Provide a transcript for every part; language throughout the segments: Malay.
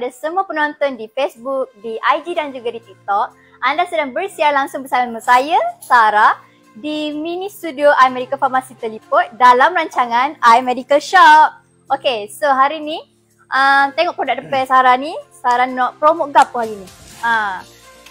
kepada semua penonton di Facebook, di IG dan juga di TikTok. Anda sedang bersiar langsung bersama saya, Sarah, di mini studio iMedical Pharmacy Teliput dalam rancangan iMedical Shop. Okay, so hari ni uh, tengok produk depan Sarah ni, Sarah nak promote gapo hari ni? Uh,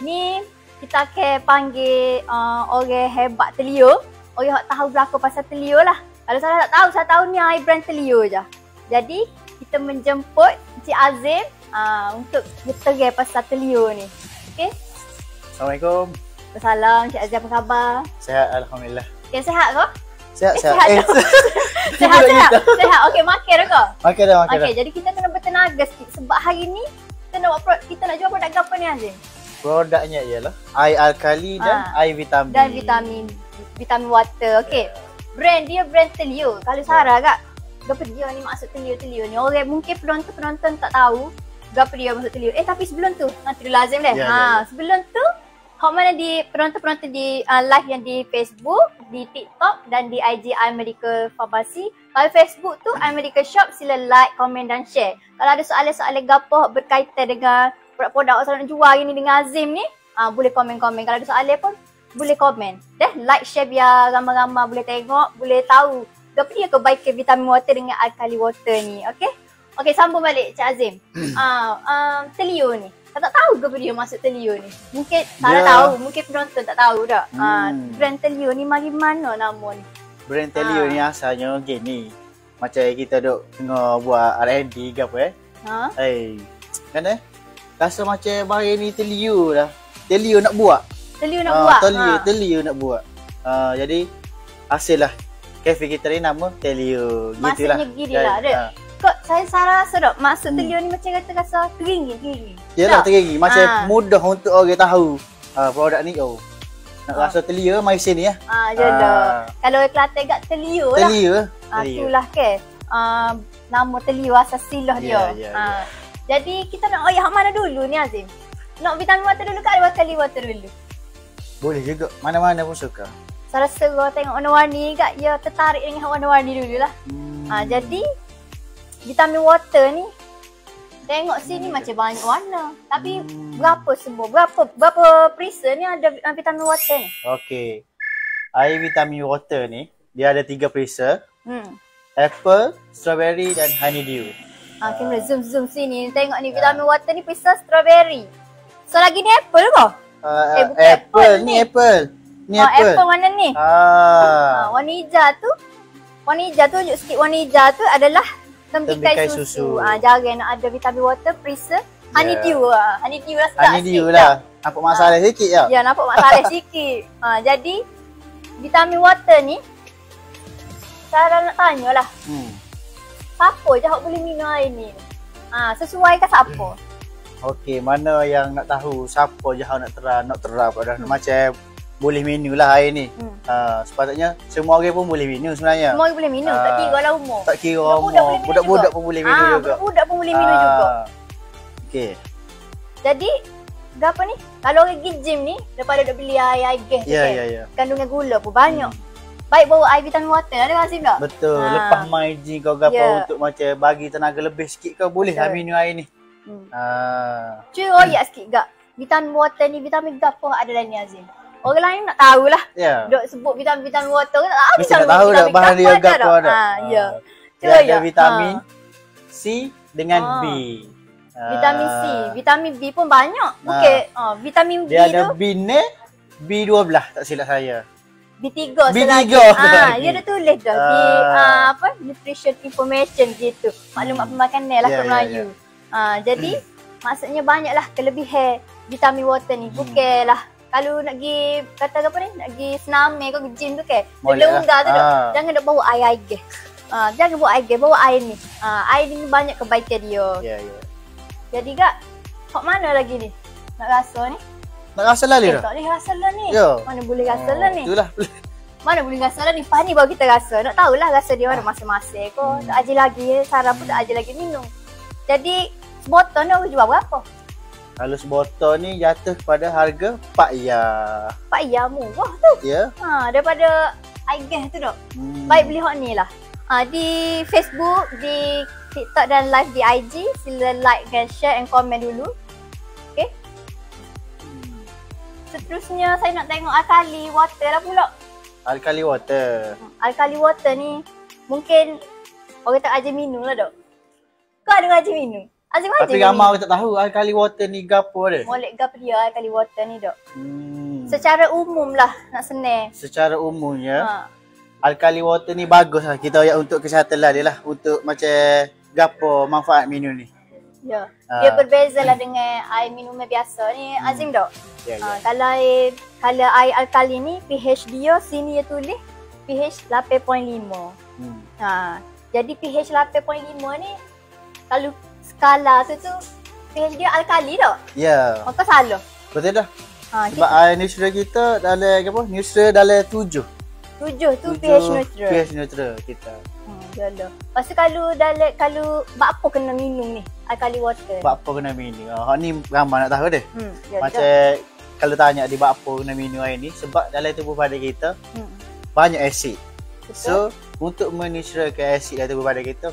ni kita akan panggil uh, orang hebat Telio. Orang yang tahu berapa pasal Telio lah. Kalau Sarah tak tahu, saya tahu ni brand Telio je. Jadi kita menjemput Encik Azim uh, untuk berterai pasal Telio ni. Okay? Assalamualaikum. Salam Encik Azim apa khabar? Sehat Alhamdulillah. Okay, sihat ke? Sehat, Eh, sehat. sihat Eh, tak? Sihat, sihat. Sihat. Okay, makan dah ke? makan dah, makan dah. jadi kita kena bertenaga sikit sebab hari ni kita nak buat kita nak jual produk apa ni Azim? Produknya ialah air alkali dan Ah. air vitamin. Dan vitamin vitamin water. Okay. Brand dia brand Telio. Kalau Sarah kak, apa dia ni maksud Telio-Telio ni? Orang mungkin penonton-penonton tak tahu apa dia maksud Telio. Eh tapi sebelum tu, nanti dulu Azim deh. Ya, ha, ya, ya. sebelum tu Hot mana di penonton-penonton di uh, live yang di Facebook, di TikTok dan di IG iMedical Pharmacy. Kalau Facebook tu iMedical Shop sila like, komen dan share. Kalau ada soalan-soalan gapo berkaitan dengan produk-produk yang nak jual hari ni dengan Azim ni, uh, boleh komen-komen. Kalau ada soalan pun boleh komen. Deh like share biar ramai-ramai boleh tengok, boleh tahu apa dia kebaikan vitamin water dengan alkali water ni. Okay? Okay sambung balik Cik Azim. Ah, uh, Telio ni. Saya tak tahu ke dia maksud Telio ni. Mungkin Sarah Dia- tahu, mungkin penonton tak tahu tak. Ah, Hmm. brand Telio ni mari mana nama ni? Brand Telio Ah. ni asalnya gini. Macam kita duk tengah buat R&D ke apa eh. Ha? Hey, kan eh? Rasa macam bahaya ni Telio dah. Telio nak buat. Telio nak Ah, buat. Telio, ha. Telio nak buat. Ah, jadi hasil lah. Cafe kita ni nama Telio. Gitulah. Maksudnya gini lah, Kan? Kok saya Sarah tak maksud Hmm. Telio ni macam kata rasa teringin, teringin. Yalah tergigi Macam Ah. mudah untuk orang tahu uh, Produk ni oh Nak Ah. rasa telia Mari sini ya Ah, jodoh. Kalau orang Kelantan kat Telio lah. Telia Ah, Telia itulah ke. Ah, nama Telio asal silah dia. Ya, ya, Ah. Jadi kita nak ayah mana dulu ni Azim? Nak vitamin water dulu ke ada kali water dulu? Boleh juga Mana-mana pun suka Saya rasa orang tengok warna-warni kat ya tertarik dengan warna-warni dulu lah. hmm. Ah, jadi vitamin water ni tengok sini macam banyak warna. Tapi Hmm. berapa semua? Berapa berapa perisa ni ada ah, vitamin water ni? Okay Air vitamin water ni Dia ada tiga perisa Hmm. Apple, strawberry dan honeydew Ah, kita zoom zoom sini. Tengok ni vitamin water ni perisa strawberry. So lagi ni apple ke? uh, Eh, bukan apple Apple ni. ni Apple Ni Ah, apple, apple warna ni. Ah, Ah, warna hijau tu warna hijau tu tunjuk sikit warna hijau tu adalah tembikai, Tembikai susu. susu. Ah jarang nak ada vitamin water preserve honeydew ah. Honeydew lah sedap Honeydew lah Nampak masalah sikit ya Ya nampak masalah sikit. Ah jadi vitamin water ni Sarah nak tanya lah hmm. Siapa je boleh minum air ni? Ah sesuai ke siapa? Okey, mana yang nak tahu siapa je nak terang, nak terang pada hmm. macam boleh minum lah air ni. Hmm. Ha, sepatutnya semua orang pun boleh minum sebenarnya. Semua orang boleh minum tak Ah. kira lah umur. tak kira Budak-budak umur, budak-budak juga. pun boleh minum ah, juga. budak-budak pun boleh minum Ah, juga. Okey. Jadi apa ni? Kalau orang pergi gym ni daripada duk beli air air gas tu Ya, kan, ya, ya. kandungan gula pun banyak. Baik bawa air vitamin water ada Kasim tak? Betul. Ah. Lepas main gym kau gapo Ya. untuk macam bagi tenaga lebih sikit kau boleh lah minum air ni. Hmm. Ah. Cuy royak sikit gak. Vitamin water ni vitamin gapo ada dalam ni Azim? Orang lain nak tahulah. Ya. Dok sebut vitamin-vitamin water kan tak tahu Mesti nak tahu dah bahan dia gapo ada. Ha, ya. Dia Cuy, ada ya. vitamin Ha. C dengan Ah. B. Vitamin C, Ah. vitamin B pun banyak. Okey, ah vitamin B Dia ada tu B ni B12 tak silap saya. B3 B3 selagi. satu Ah, lagi. dia ada tulis dah di Ah. ah, apa nutrition information gitu. Maklumat Hmm. pemakanan lah kat ya, Melayu. Ah, jadi maksudnya banyaklah kelebihan vitamin water ni. Hmm. Bukanlah kalau nak pergi kata apa ni nak pergi senam ke ke gym tu ke. Longgar tu lah. dok. Ah. Jangan dok bawa air air gas. Ah, jangan bawa air gas, bawa air ni. Ah, air ni banyak kebaikan dia. Ya, ya. Jadi kak, kok mana lagi ni? Nak rasa ni? Nak rasa lah Eh, dia. tak boleh rasa lah ni. Ya. Mana boleh rasa lah ni? Itulah. Mana boleh rasa lah ni? Pas ni baru kita rasa. Nak tahulah rasa dia mana masing-masing ko. Hmm. Tak aja lagi. Sarah pun tak aja lagi minum. Jadi, sebotol ni aku jual berapa? Kalau sebotol ni jatuh pada harga 4 ya. Pak ya murah tu. Ya. Ha, daripada air gas tu dok. Hmm. Baik beli hot ni lah. Ha, di Facebook, di TikTok dan live di IG. Sila like dan share and komen dulu. Okay. Seterusnya saya nak tengok Alkali Water lah pula. Alkali water. Hmm, Alkali Water ni mungkin orang tak ajar minum lah dok. Kau ada ajar minum? Azim ajar Tapi ramai orang tak tahu Alkali water ni gapo dia. Molek gap dia Alkali Water ni dok. Hmm. Secara umum lah nak senang. Secara umumnya Ha. Alkali water ni bagus lah kita ayat untuk kesihatan lah dia lah untuk macam gapo manfaat minum ni. Ya. Ah. Dia berbeza lah dengan air minuman biasa ni Hmm. Azim dok. Ya, ya. Ha, kalau air kalau air alkali ni pH dia sini dia tulis pH 8.5. Hmm. Ha, jadi pH 8.5 ni kalau skala tu tu pH dia alkali tak? Ya. Maka salah. Betul dah. Ha, Sebab air neutral kita dalam apa? Neutral dalam tujuh. tujuh tu Tujuh pH neutral. pH neutral kita. Hmm. Lepas tu kalau dalam kalau buat apa kena minum ni? Alkali water. Sebab apa kena minum? Ha ni ramai nak tahu deh. Hmm, Macam kalau tanya di buat apa kena minum air ni sebab dalam tubuh badan kita Hmm. banyak asid. Betul. So untuk menetralkan asid dalam tubuh badan kita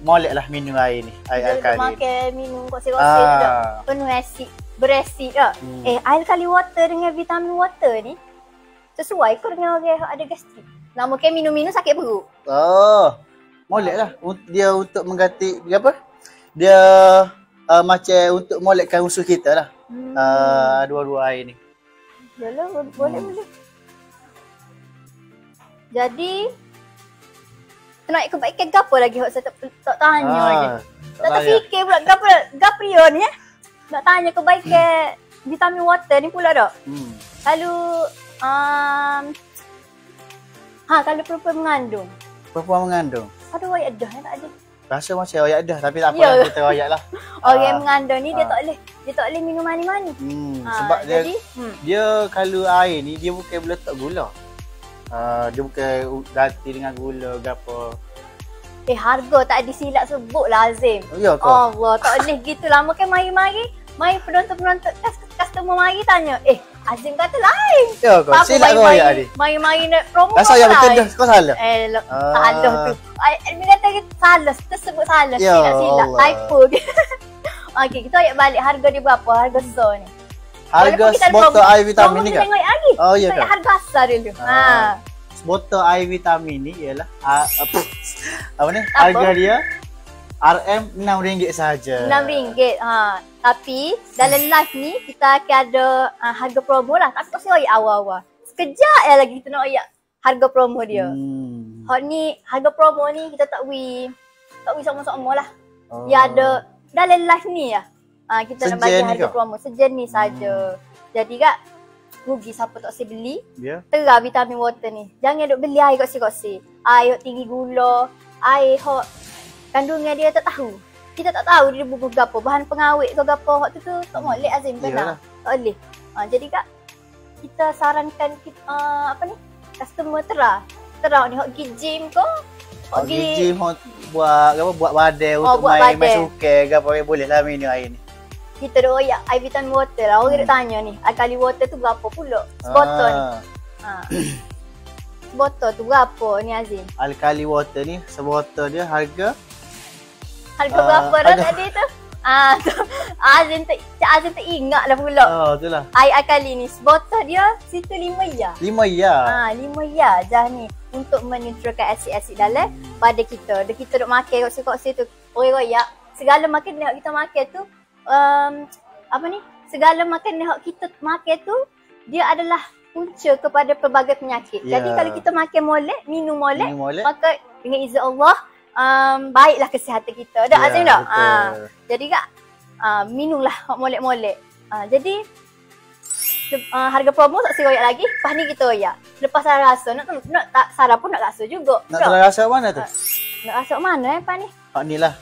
moleklah minum air ni, air alkali. ni. makan minum kosi-kosi ah. Ah. penuh asid, berasid tak? Hmm. Eh, alkali water dengan vitamin water ni sesuai ke dengan orang yang ada gastrik? Nak mungkin minum-minum sakit perut. Oh. Molek lah. Dia untuk mengganti dia apa? Dia uh, macam untuk molekkan usus kita lah. Hmm. Uh, dua-dua air ni. Yalah, bo- boleh Hmm. boleh. Jadi nak kebaikan gapo lagi hok saya tak, tak tanya Ah, lagi. Tak tanya. terfikir pula gapo gaprio ni eh. Nak tanya kebaikan vitamin water ni pula tak? Hmm. Kalau um, ha kalau perempuan mengandung, Perempuan mengandung. ada wayak dah tak ada. Rasa macam royak dah tapi tak apa Ya. lah kita royak lah. Orang yang Ah. mengandung ni dia Ah. tak boleh dia tak boleh minum mani-mani. Hmm. Ha, Sebab dia jadi hmm. dia kalau air ni dia bukan meletak gula. Uh, dia bukan ganti dengan gula ke apa. eh harga tak ada silap sebut lah Azim. Oh, ya ke? Allah, tak boleh gitu lah. Mungkin mari-mari, mari penonton-penonton, customer mari tanya, eh Azim kata lain. Ya ke? Silap mari-mari- royak ni? Mari-mari nak promo Rasa yang betul dah. Kau salah. Eh, lo, Ah. salah tu. Admin kata salah, tersebut salah. Ya Silap-silap, Allah. typo. Okey, kita ayat balik harga dia berapa? Harga so ni. Harga botol air vitamin ni kan? Oh ya ayat harga asal dulu. Ha. Ah. Botol air vitamin ni ialah uh, apa, apa ni? Harga dia RM RM6 sahaja. RM6. Ha. Tapi dalam live ni kita akan ada uh, harga promo lah. Tapi kau ayat awal-awal. Sekejap ya lagi kita nak ayat harga promo dia. Hmm. Hot ni harga promo ni kita tak wi tak wi sama-sama lah. Oh. Dia ada dalam live ni ya. Ha, kita nak bagi harga promo sejenis saja. Jadi kak rugi siapa tak si beli Ya. terah vitamin water ni. Jangan duk beli air kosi-kosi. Air hok tinggi gula, air hok kandungan dia tak tahu. Kita tak tahu dia bubuh gapo, bahan pengawet ke gapo hok tu tu tak molek Azim Iyalah. benar. Tak boleh. Ha, jadi kak kita sarankan kita, uh, apa ni customer terah. Terah ni hok pergi gym ke? Hok Oh, gym hot buat apa buat badan Oh, untuk buat main main badan. suka ke apa boleh lah minum air ni. Kita dah royak air vitamin water lah. Orang Hmm. hmm. tanya ni, alkali water tu berapa pula? Sebotol ni. Ah, Ha. Sebotol tu berapa ni Azim? Alkali water ni sebotol dia harga Harga Ah, berapa dah harga- tadi tu? Ah, tu. Azim tak Cik Azim tak ingat lah pula. oh itulah. Air alkali ni sebotol dia situ lima ya. 5 ya. Ah, lima ya jah ni untuk menetralkan asid-asid dalam pada kita. Dia kita duk makan kat situ tu. Royak segala makan yang kita makan tu um, apa ni? Segala makan yang kita makan tu dia adalah punca kepada pelbagai penyakit. Ya. Jadi kalau kita makan molek, minum molek, Minum molek. maka dengan izin Allah um, baiklah kesihatan kita. Dah Ya, Azim tak? betul. Ah, jadi kak uh, minumlah molek-molek. Uh, jadi uh, harga promo tak si royak lagi. Lepas ni kita royak. Lepas Sarah rasa nak, nak tak Sarah pun nak rasa juga. Nak terasa mana tu? Nak rasa mana eh Pak ni? Hak ni lah.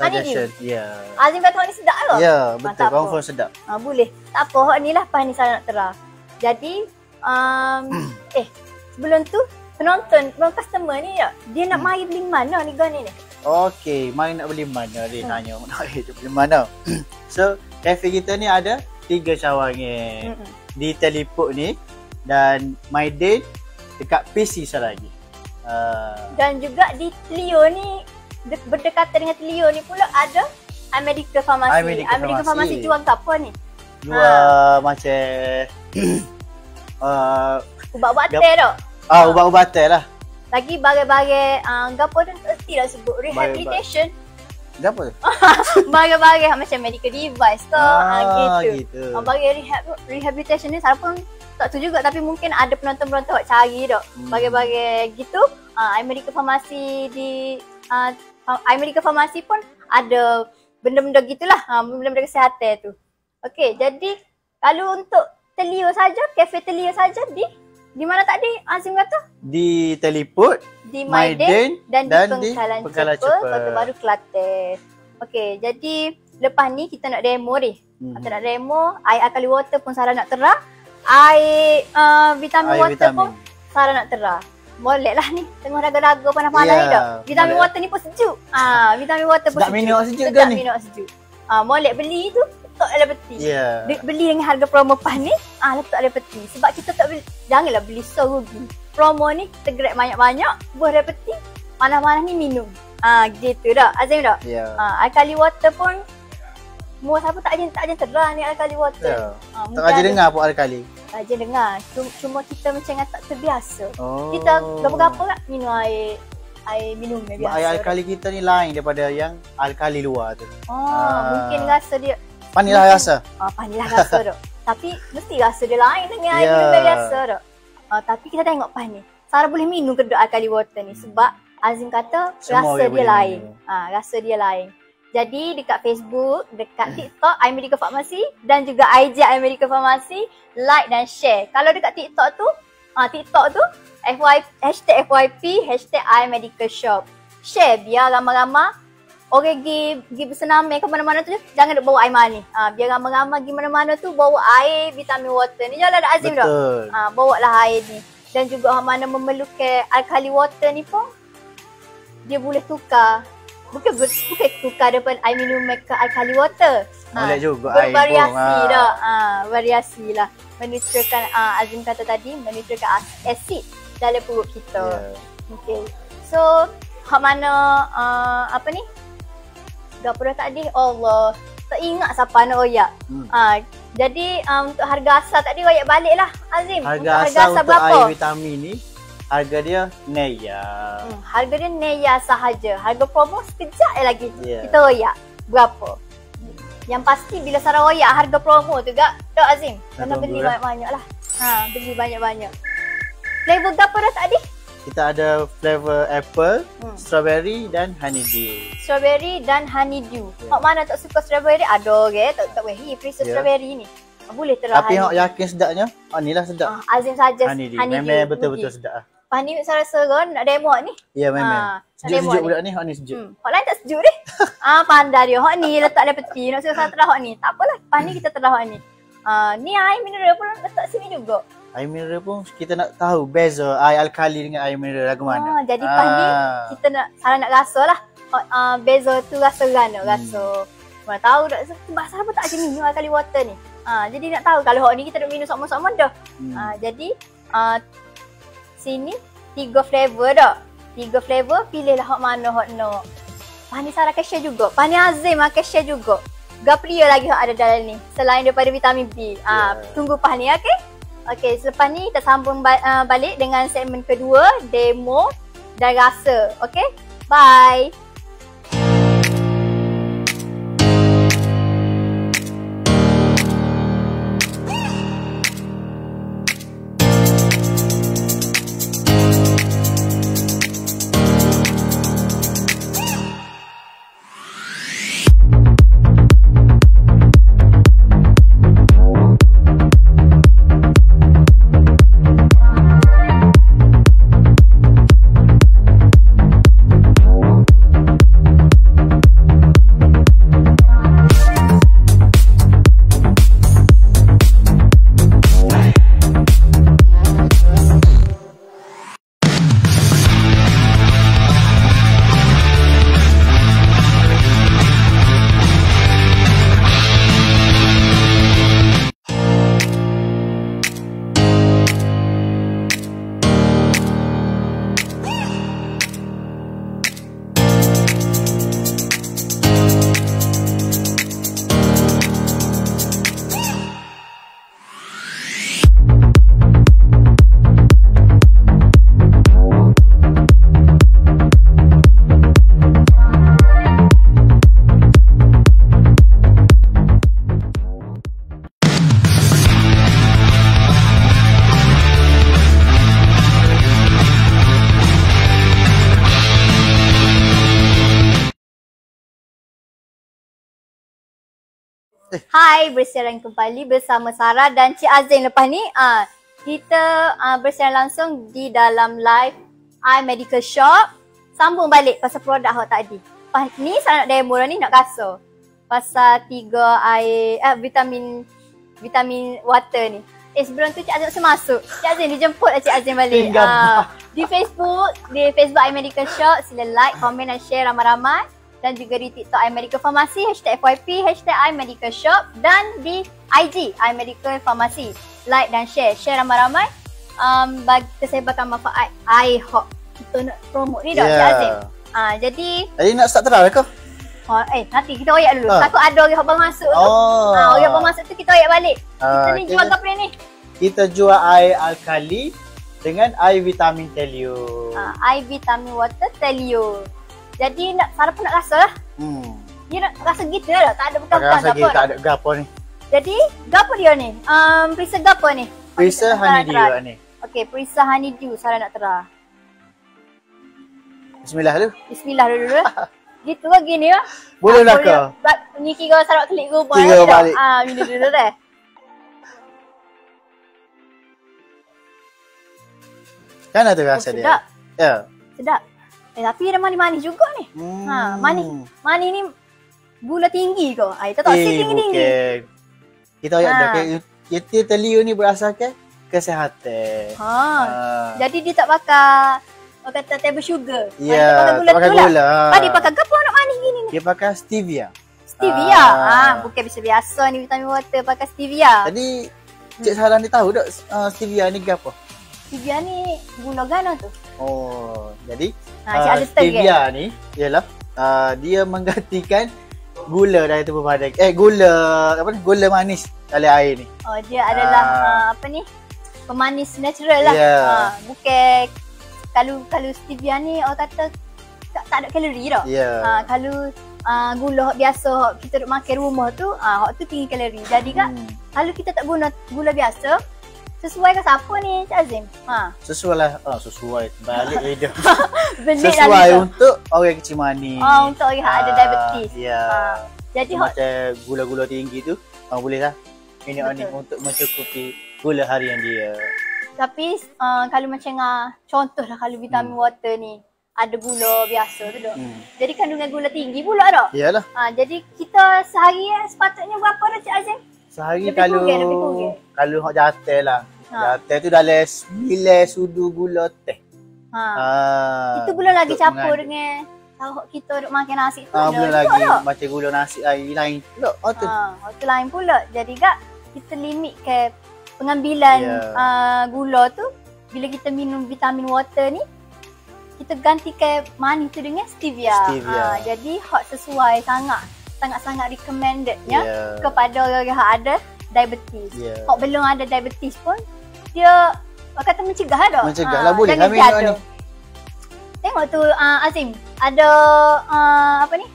Ah? Suggestion. Ya. Azim kata ni sedap ke? Ya, Ah, betul. apa. Confirm sedap. Ha, boleh. Tak apa, hok ni lah lepas ni saya nak terah. Jadi, um, eh sebelum tu penonton, penonton customer ni ya, dia nak mari beli mana ni gani ni? Okey, mai nak beli mana dia Hmm. tanya nak beli mana. so, kafe kita ni ada tiga cawangan. Mm-mm. Di Teleport ni dan My Day dekat PC sekali lagi. Uh, Dan juga di Clio ni berdekatan dengan Telio ni pula ada Amerika Farmasi. Amerika Amerika Farmasi. Farmasi jual ke apa ni? Jual Ah. macam uh, Ubat-ubat Gap- teh tak? ah ubat-ubatan lah. Lagi bagai-bagai uh, gapo tu tak reti lah sebut rehabilitation. Dia apa? bagai-bagai macam medical device tu ah, gitu. gitu. Ah, bagi rehab rehabilitation ni saya pun tak tahu juga tapi mungkin ada penonton-penonton cari tak. Hmm. Bagai-bagai gitu. Uh, Amerika Farmasi di uh, Amerika Farmasi pun ada benda-benda gitulah. Uh, benda-benda kesihatan tu. Okey, jadi kalau untuk Telio saja, kafe Telio saja di di mana tadi Azim kata? Di Teliput, Di Maiden dan, dan di di Pengkalan, Pengkalan Cepa, Cepa. Kota Baru Kelantan. Okey, jadi lepas ni kita nak demo ni. Hmm. Kita nak demo, air alkali water pun Sarah nak terah. Air uh, vitamin Air water vitamin. pun Sarah nak terah. Boleh lah ni, tengah raga-raga panas-panas Ya, ni dah. Vitamin boleh. water ni pun sejuk. Ah, vitamin water pun Sedap sejuk. minum sejuk ke ni? minum sejuk. Ah, molek beli tu letak dalam peti. Ya. Be- beli dengan harga promo pas ni, ah letak dalam peti. Sebab kita tak beli, janganlah beli so rugi. Promo ni kita grab banyak-banyak, buah dalam peti, panas-panas ni minum. Ah gitu dah. Azim dah. Ya. Ah alkali water pun Mua siapa tak aja tak aja terah ni alkali water. Ya. Ah, Tak aja dengar pun ada kali. Tak dengar. Cuma, cuma kita macam tak terbiasa. Oh. Kita gapo-gapo kan minum air air minum biasa. Air alkali kita ni lain daripada yang alkali luar tu. Oh, Ah. mungkin rasa dia Panilah Mungkin- rasa. Ah, panilah rasa dok. Tapi mesti rasa dia lain dengan air Ya. minum biasa dok. Ah, tapi kita tengok pas ni. Sarah boleh minum ke dok alkali water ni sebab Azim kata Semua rasa dia lain. minum. Ah, rasa dia lain. Jadi dekat Facebook, dekat TikTok iMedical Pharmacy dan juga IG iMedical Pharmacy, like dan share. Kalau dekat TikTok tu, ah TikTok tu FYP, hashtag FYP, hashtag iMedical Shop. Share biar ramai-ramai orang pergi pergi bersenam ke mana-mana tu jangan duk bawa air mani. Ah biar ramai-ramai pergi mana-mana tu bawa air vitamin water. Ni jalan ada Azim dah. Betul. Ah bawa lah air ni. Dan juga orang mana memerlukan alkali water ni pun dia boleh tukar. Bukan ber, bukan tukar daripada air minum ke alkali water. Boleh juga air Bervariasi pun. ah. dah. Ah, variasi lah. Menutralkan ah, Azim kata tadi menutralkan as- asid dalam perut kita. Ya. Okay. So, hak mana uh, apa ni? Dah pernah tadi Allah tak ingat siapa nak royak. Hmm. Ah, jadi um, untuk harga asal tadi royak balik lah Azim. Harga untuk asal untuk berapa? air vitamin ni harga dia neya. Hmm, harga dia neya sahaja. Harga promo sekejap je lagi. Ya. Kita royak. Berapa? Yang pasti bila Sarah royak harga promo tu gak, tak Azim. Kena beli lah. banyak-banyak lah. Ha, beli banyak-banyak. Flavor apa dah tadi? Kita ada flavor apple, Hmm. strawberry dan honeydew. strawberry dan honeydew. Ya. Hak mana tak suka strawberry ada ke? Tak tak boleh prefer Ya. strawberry ni. Ah, Boleh terah Tapi hak yakin sedapnya, oh ni lah sedap. Ah, Azim saja honeydew. honeydew. Memang betul-betul sedap. lah. Pas ni saya rasa kan nak demo ni. Ya memang. Ah, Sejuk-sejuk budak ni, hak ni sejuk. Hmm. Hak lain tak sejuk deh. ah pandai dia. Hak ni letak dalam peti. Nak suruh saya terah hak ni. Tak apalah. Pas ni kita terah hak ni. Ah, ni air mineral pun letak sini juga. Air mineral pun kita nak tahu beza air alkali dengan air mineral lagu mana. Ah, jadi pas ni Ah. kita nak salah nak rasa lah. Ah, beza tu rasa gana, Hmm. rasa. Mana tahu tak sebab saya pun tak ada minum alkali water ni. Ah, jadi nak tahu kalau hak ni kita nak minum sama-sama dah. Hmm. Ah, jadi ah, sini tiga flavor dah. Tiga flavor pilihlah hak mana hak nak. Pani Sarah akan share juga. Pani Azim akan share juga. Gapria lagi hak ada dalam ni. Selain daripada vitamin B. Ah, Yeah. tunggu pas ni okey. Okey, selepas ni kita sambung ba- ah, balik dengan segmen kedua, demo dan rasa. Okey? Bye. Hai, bersiaran kembali bersama Sarah dan Cik Azin lepas ni. Uh, kita uh, bersiaran langsung di dalam live iMedical Shop. Sambung balik pasal produk awak tadi. Lepas ni Sarah nak demo ni nak kasut. Pasal tiga air, eh, vitamin vitamin water ni. Eh sebelum tu Cik Azin mesti masuk. Cik Azin dijemput lah Cik Azin balik. Ah, di Facebook, di Facebook iMedical Shop, sila like, komen dan share ramai-ramai. Dan juga di TikTok iMedical Pharmacy, hashtag FYP, hashtag iMedical Shop. Dan di IG iMedical Pharmacy. Like dan share. Share ramai-ramai. Um, bagi kesehabatan manfaat. I hope kita nak promote ni dah Cik Azin. Ah, jadi, Jadi nak start terang ke? oh, eh nanti kita royak dulu. Ah. Takut ada orang yang baru masuk tu. Oh. Ah, orang baru masuk tu kita royak balik. Kita Ah, ni okay. jual apa ni? Kita jual air alkali dengan air vitamin telio. Ah, I vitamin water telio. Jadi nak Sarah pun nak rasa lah. Hmm. Dia nak rasa gitu lah. Tak ada bukan-bukan rasa gapo. lagi tak ada gapo ni. Jadi gapo dia ni? Um, perisa gapo ni? Perisa honeydew try. ni. Okey, perisa honeydew Sarah nak terah. Bismillah dulu. Bismillah dulu dulu. gitu lah gini lah. Boleh dah Ah, ke? Ni kira Sarah klik rumah. Kira tak? balik. Ah, minum dulu deh. Kan ada Oh, rasa dia. sedap. Ya. Sedap. Eh, tapi dia manis-manis juga ni. Hmm. Ha, manis. Manis ni gula tinggi ke? Ah, itu tak Eh, tinggi-tinggi. Kita ayat Ha. dah. Kita telio ni berasaskan kesihatan. Ha. Ha. Jadi dia tak pakai orang kata table sugar. Dia Ya, pakai gula tak pakai tu lah. gula. Ah, dia pakai apa nak manis gini ni? Dia pakai stevia. Stevia. Ah. Ah, bukan biasa-biasa ni vitamin water pakai stevia. Jadi Cik Sarah ni tahu tak uh, stevia ni apa? Stevia ni gula gana tu. Oh, jadi Ha, uh, stevia. stevia ni ialah uh, dia menggantikan gula dari tubuh badan. Eh gula apa ni? Gula manis dalam air ni. Oh, dia adalah Ah. ah, apa ni? Pemanis natural lah. Ya. Ah, bukan kalau kalau stevia ni orang kata tak, tak ada kalori dah. Ya. Ah, kalau ah, gula biasa kita duk makan rumah tu, ah hak tu tinggi kalori. Jadi kan Hmm. kalau kita tak guna gula biasa, sesuai ke siapa ni Cik Azim? Ha, Sesuai lah. Oh, sesuai. Balik lidah. lah Sesuai untuk orang kecil manis. Ah, untuk orang yang ada Ah, diabetes. Ya. Ah, Jadi hak Macam gula-gula tinggi tu, ah, boleh lah. Ini ni untuk mencukupi gula harian dia. tapi uh, kalau macam uh, contohlah kalau vitamin water ni ada gula biasa tu dok. Hmm. Jadi kandungan gula tinggi pula dah. Yalah. Ha, jadi kita sehari eh, sepatutnya berapa dah Cik Azim? Sehari Lebih kalau kurang, lebih kurang. kalau hak jatuh lah. Ha. Jatuh tu dalam 9 sudu gula teh. Ha. Ah. Itu belum lagi campur dengan tahu kita duk makan nasi tu. Ah, dah. belum Juga lagi dah. macam gula nasi air lain pula. Oh tu. Ha, tu lain pula. Jadi kak kita limit ke pengambilan Ya. uh, gula tu bila kita minum vitamin water ni kita ganti ke manis tu dengan stevia. Stevia. Ha, jadi hak sesuai sangat sangat-sangat recommendednya Ya. kepada orang yang ada diabetes. Ya. Hak belum ada diabetes pun dia orang kata mencegah dah. Mencegah lah, boleh jangan lah minum jatuh. Tengok tu uh, Azim ada uh, apa ni?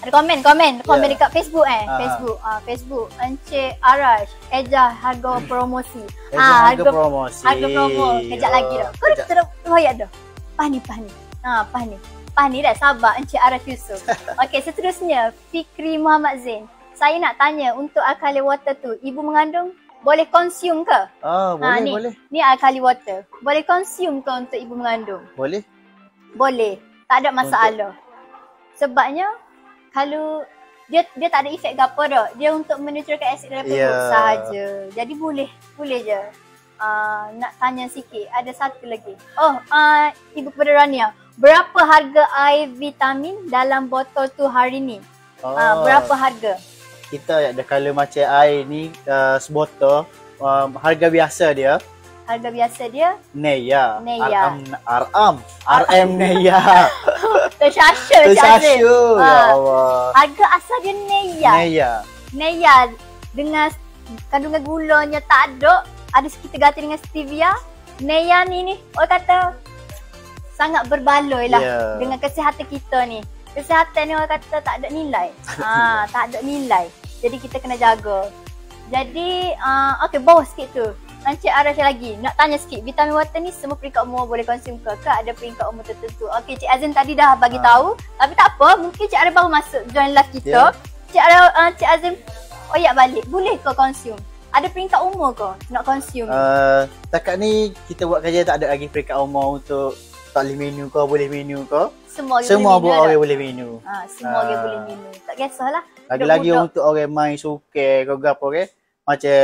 Ada komen, komen, komen Ya. dekat Facebook eh. Ah. Facebook, uh, Facebook. Encik Arash, Eja harga promosi. Eh, Ah, harga promosi. Harga promo. Kejap lagi dah. Kau dah terus royak dah. Pah ni, pah ni. Ha, pah ni. Pah ni dah sabar Encik Arash Yusof. Okey, seterusnya Fikri Muhammad Zain. Saya nak tanya untuk alkali water tu, ibu mengandung boleh consume ke? Ah, boleh, ni, boleh. Ni alkali water. Boleh consume ke untuk ibu mengandung? Boleh. Boleh. Tak ada masalah. Sebabnya kalau dia dia tak ada efek apa dah. Dia untuk menetralkan asid dalam perut Ya. sahaja. Jadi boleh, boleh je. Uh, nak tanya sikit, ada satu lagi. Oh, uh, Ibu kepada Rania, berapa harga air vitamin dalam botol tu hari ni? Oh. Uh, berapa harga? Kita ada kalau macam air ni uh, sebotol um, harga biasa dia Harga biasa dia Neya. Neya. RM RM RM Neya. Azim. Tersasyu. Ya Ah. Allah. Harga asal dia Neya. Neya. Neya dengan kandungan gulanya tak ada, ada sikit ganti dengan stevia. Neya ni ni orang kata sangat berbaloi lah Ya. dengan kesihatan kita ni. Kesihatan ni orang kata tak ada nilai. ha, tak ada nilai. Jadi kita kena jaga. Jadi uh, okey bawah sikit tu. Encik Arash lagi nak tanya sikit vitamin water ni semua peringkat umur boleh konsum ke? Ke ada peringkat umur tertentu? Okey Cik Azin tadi dah bagi Ha. tahu tapi tak apa mungkin Cik Arash baru masuk join live kita. Ya. Cik Arash uh, Cik Azim oyak balik, boleh kau consume? Ada peringkat umur kau nak consume? Uh, takat ni kita buat kajian tak ada lagi peringkat umur untuk tak boleh menu kau, boleh menu kau. semua orang Semua boleh orang dah. boleh menu. Ha, semua orang Ah. boleh minum. Tak kisahlah. Lagi-lagi Budak-budak. untuk orang main suka kau gapo ke. Macam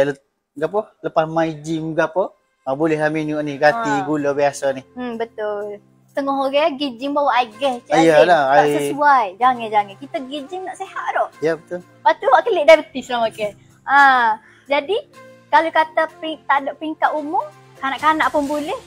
gapo lepas main gym gapo. Ah, boleh lah menu ni gati Ah. gula biasa ni. Hmm, betul. Setengah orang pergi gym bawa air gas. Cik Ah, Aziz. iyalah, Tak air- sesuai. Jangan-jangan. Kita pergi gym nak sihat tau. Ya betul. Lepas tu awak kelik diabetes lah makan. Ah, jadi kalau kata tak ada peringkat umur, kanak-kanak pun boleh.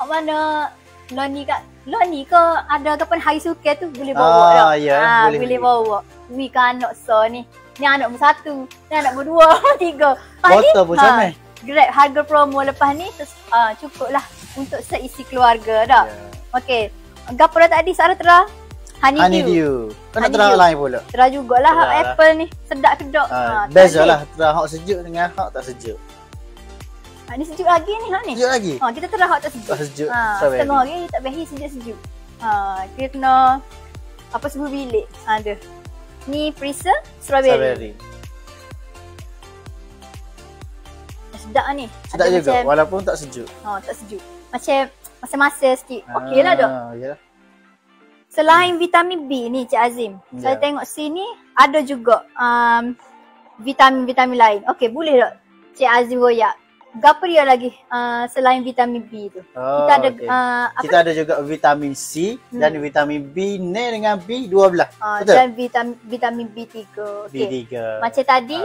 Mana lo ni kat lo ni ke ada kapan hari suka tu boleh bawa Ah, tak? ya, ah, boleh, boleh, bawa. Wi kan anak so ni. Ni anak nombor satu, ni anak nombor dua, tiga. Ni, Botol pun ah, sama. Grab harga promo lepas ni terus uh, cukup lah untuk seisi keluarga dah. Ya. Okey. Gapo dah tadi Sarah Tera? Honeydew. Honeydew. Kau nak terang lain pula. Tera jugalah Terah lah. apple ni. Sedap kedok. Ah, tak beza ada. lah terang hak sejuk dengan hak tak sejuk. Ha, ni sejuk lagi ni hak ni. Sejuk lagi. Ha, kita terah tak sejuk. Tak sejuk. Ha, setengah hari tak beri sejuk-sejuk. Ha, kita kena apa sebut bilik. Ha, ada. Ni freezer strawberry. Strawberry. Sedap ni. Sedap Ada juga Macam, walaupun tak sejuk. ha, tak sejuk. Macam masa-masa sikit. Okey lah dok. Ah, ya. Selain vitamin B ni Cik Azim, saya Ya. tengok sini ada juga um, vitamin-vitamin lain. Okey, boleh tak Cik Azim royak? Gapo dia lagi uh, selain vitamin B tu? Oh, kita ada okey. uh, apa Kita ada juga vitamin C dan Hmm. vitamin B ni dengan B12. uh, Betul? dan vitamin vitamin B3. Okey. B3. Macam tadi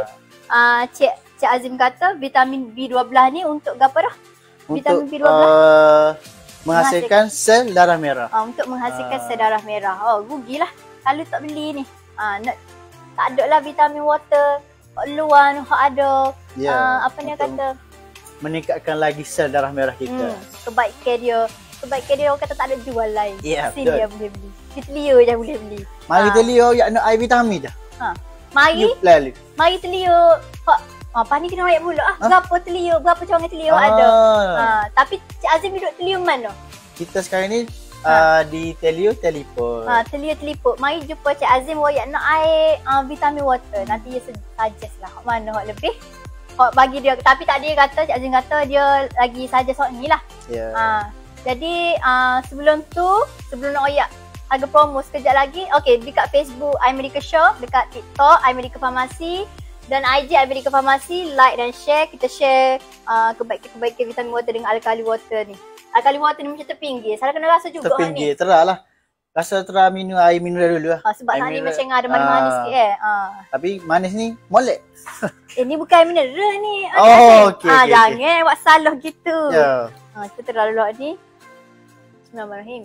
uh, Cik Cik Azim kata vitamin B12 ni untuk gapo dah? vitamin Untuk B12? uh, menghasilkan sel darah merah. Uh, untuk menghasilkan Ah. sel darah merah. Oh, rugilah kalau tak beli ni. Ah, uh, nak tak ada lah vitamin water luar ada Ya. uh, apa ni kata meningkatkan lagi sel darah merah kita. hmm, kebaikan dia kebaikan dia orang kata tak ada jual lain Ya, sini betul. dia boleh beli kita lia je boleh beli Mari Ah. kita yang nak air vitamin dah. mari Yuk, lalu. mari telia hak apa ni kena ayat pula ah Ah. berapa telia berapa cawangan telia awak ada Ah, ha, tapi Cik Azim duduk telia mana Kita sekarang ni Ah. uh, di Telio telefon. ha, telia teliput mari jumpa Cik Azim wayak nak air uh, vitamin water nanti dia suggest lah mana hak lebih bagi dia tapi tak dia kata Cik Azim kata dia lagi suggest hak ni lah Ya. Ha, jadi uh, sebelum tu, sebelum nak oyak harga promo sekejap lagi. Okay, dekat Facebook iMedica Shop, dekat TikTok iMedica Farmasi dan IG iMedica Farmasi, like dan share. Kita share uh, kebaikan-kebaikan vitamin water dengan alkali water ni. Alkali water ni macam terpinggir. Salah kena rasa juga hak ni. Terpinggir, terah lah. Rasa terah minum air mineral dulu lah. Ha, sebab Air ni mineral. macam ada manis-manis Ah. sikit eh. Ha. Tapi manis ni molek. Eh ni bukan air mineral ni. Oh, Azim. okey, Ah, okey, jangan buat salah gitu. Ya. Ha, kita terlalu lot ni. Bismillahirrahmanirrahim.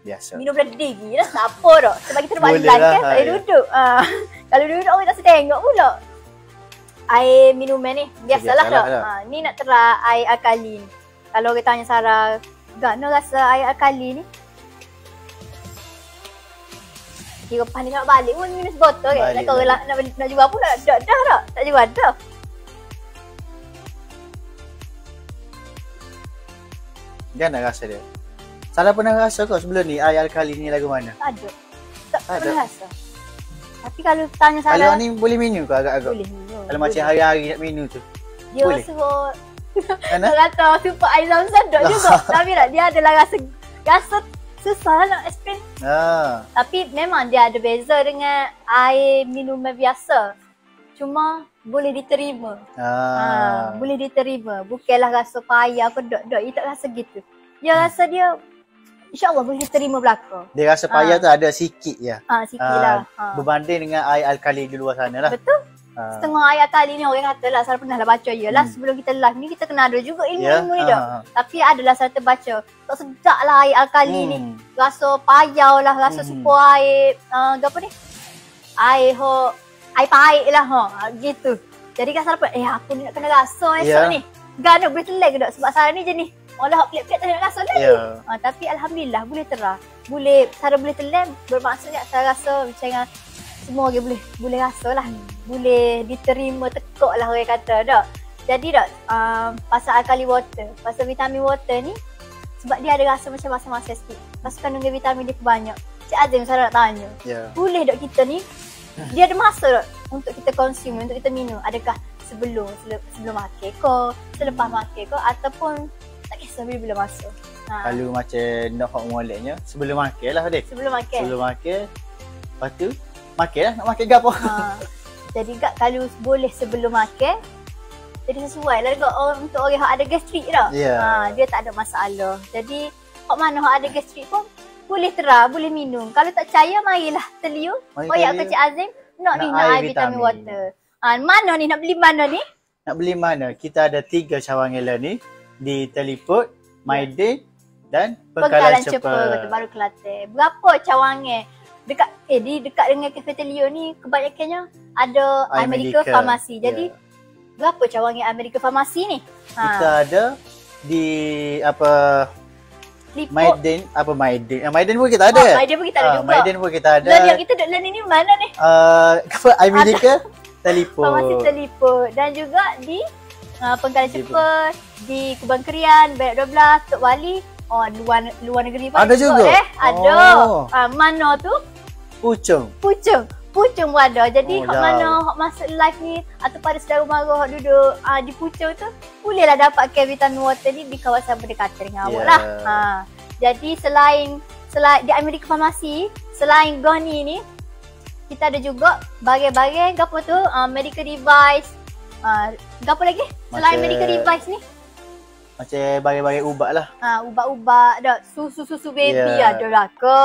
Biasa. Minum belah degi lah. Tak apa tak. Sebab kita terbalan lah, kan. Tak boleh duduk. Ha. Kalau duduk orang tak setengok pula. Air minuman ni. Biasalah Biasalah tak. lah. Ha. Ni nak terah air alkali ni. Kalau kita tanya Sarah. Gana rasa air alkali ni. Kira ni nak balik pun minum sebotol kan. Nak, orang nak, nak, nak jual pun nak dah dah tak. Tak jual dah. Dia nak rasa dia. Salah pernah rasa kau sebelum ni air alkali ni lagu mana? Tak ada. Tak Tak ada. pernah rasa. Tapi kalau tanya Kalau Sarah. ni boleh minum kau agak-agak. boleh minum. Kalau boleh. macam hari-hari nak minum tu. Dia boleh. suruh Kan? Nak kata super air zam-zam dok juga. Tapi tak dia adalah rasa rasa susah lah nak explain. Ha. Tapi memang dia ada beza dengan air minuman biasa. Cuma boleh diterima. Ha. Ha, boleh diterima. Bukanlah rasa payah dok dok. Dia tak rasa gitu. Dia Hmm. rasa dia InsyaAllah boleh diterima belakang. Dia rasa payah tu ada sikit je. Ha, sikit Ah, lah. Ha. Berbanding dengan air alkali di luar sana lah. Betul. Setengah ayat kali ni orang kata lah. Saya pernah lah baca. Yelah Hmm. sebelum kita live ni kita kena ada juga ilmu-ilmu ni Ha. dok. Tapi adalah saya terbaca. Tak sedap lah air alkali ni. Hmm. rasa payau lah, rasa Hmm. super air, uh, apa ni? Air ho, air pahit lah ha, gitu. Jadi kan Sarah pun, eh apa ni nak kena rasa esok Ya. ni? Gana boleh telan ke tak? Sebab Sarah ni jenis, malah hak pelik-pelik tak nak rasa lah Ya. Ha, tapi Alhamdulillah boleh terah. Boleh, Sarah boleh telan, bermaksudnya saya rasa macam yang semua orang boleh boleh rasa lah. Hmm. Boleh diterima tekuk lah orang kata tak? Jadi tak, um, pasal alkali water, pasal vitamin water ni, sebab dia ada rasa macam masa-masa sikit. Lepas tu kandungan vitamin dia banyak. Cik Azim saya nak tanya. Ya. Boleh tak kita ni dia ada masa tak untuk kita consume, untuk kita minum. Adakah sebelum sebelum makan ke, selepas makan ke ataupun tak kisah bila-bila masa. Ha. Kalau macam nak hot moleknya sebelum makan lah dek. Sebelum makan. Sebelum makan. Lepas tu makan lah nak makan gapo. Ha. Jadi kak kalau boleh sebelum makan jadi sesuai lah juga orang untuk orang yang ada gastrik tau. Ya. Ha, dia tak ada masalah. Jadi hok mana hok ada gastrik pun boleh terah, boleh minum. Kalau tak percaya marilah teliu. Mari Oh ya teliu. ke Cik Azim nak, ni Nak nak air vitamin, vitamin. water. Ha, mana ni nak beli mana ni? Nak beli mana? Kita ada tiga cawangan ni di Teliput, Maiden dan Pengkalan Pengkalan Cepa Cepa. Kota Baru Kelantan. Berapa cawangan dekat eh di dekat dengan Cafe ni kebanyakannya ada Medica. Farmasi. Jadi Ya. berapa cawangan America Farmasi ni? Ha, Kita ada di apa. Maiden apa Maiden? Ah, Maiden pun kita Oh, ada. Maiden pun kita ada Ah, juga. Maiden pun kita ada. Dan yang kita duduk lain ni mana ni? uh, apa Amerika Teliput. Farmasi Teliput dan juga di uh, Pengkalan Di- Cepa, di Kubang Kerian, Bayak 12, Tok Wali, oh luar luar negeri pun Ada juga? Eh, ada. Oh. Uh, mana tu? Pucung. Pucung. Pucung pun ada. Jadi Oh, hok dah. mana hok masuk live ni atau pada saudara mara hok duduk uh, di Pucung tu bolehlah dapatkan vitamin water ni di kawasan berdekatan dengan awak Ya. lah. Ha. Jadi selain selain di Amerika Farmasi, selain Goni ni kita ada juga bagai-bagai gapo tu uh, medical device uh, gapo lagi selain Macam- medical device ni Macam bagai-bagai ubat lah. Ha, ubat-ubat, dah susu-susu baby Ya. ada lah ke.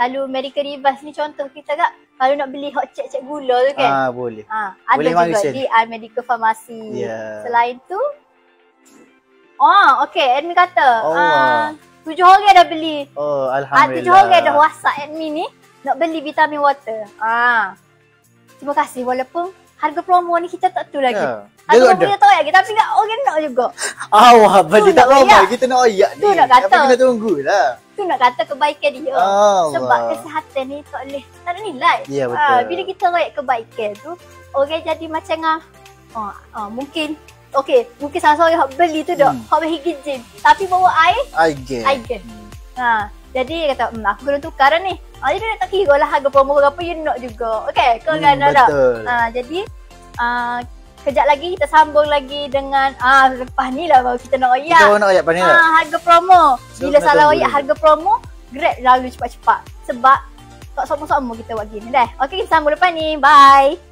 Kalau medical device ni contoh kita kak, kalau nak beli hot cek-cek gula tu kan. Ah boleh. Ha, ada Boleh juga sini. di I Medical Pharmacy. Ya. Selain tu, oh okay, admin kata, Oh, ah, tujuh orang dah beli. Oh Ah, alhamdulillah. tujuh orang dah WhatsApp admin ni nak beli vitamin water. Ah, terima kasih walaupun harga promo ni kita tak tahu lagi. Ya. Harga Dia promo ada. kita tahu lagi tapi tak orang nak juga. Awak Tu tak ramai. oyak. Kita nak oyak ni. Tu nak kata. Tapi kena tunggulah. Tu nak kata kebaikan dia. Allah. Sebab kesihatan ni tak boleh tak ada nilai. Ya, betul. Ah, bila kita rakyat kebaikan tu, orang jadi macam ah, ah, ah mungkin Okey, mungkin salah seorang yang beli tu dah, Hmm. hak pergi gym. Tapi bawa air, I get. I get. Ha, jadi dia kata, hmm, aku kena tukar ni. Ah, jadi dia tak kira lah harga promo berapa you nak juga. Okey, kau Hmm, kan ada. Ha, jadi ah, kejap lagi kita sambung lagi dengan ah lepas ni lah baru kita nak Kita oyak. orang nak oyak pandai tak? Ah, harga promo. So, Bila salah oyak dulu. harga promo, grab lalu cepat-cepat. Sebab tak sama-sama kita buat gini dah. Okey, kita sambung lepas ni. Bye.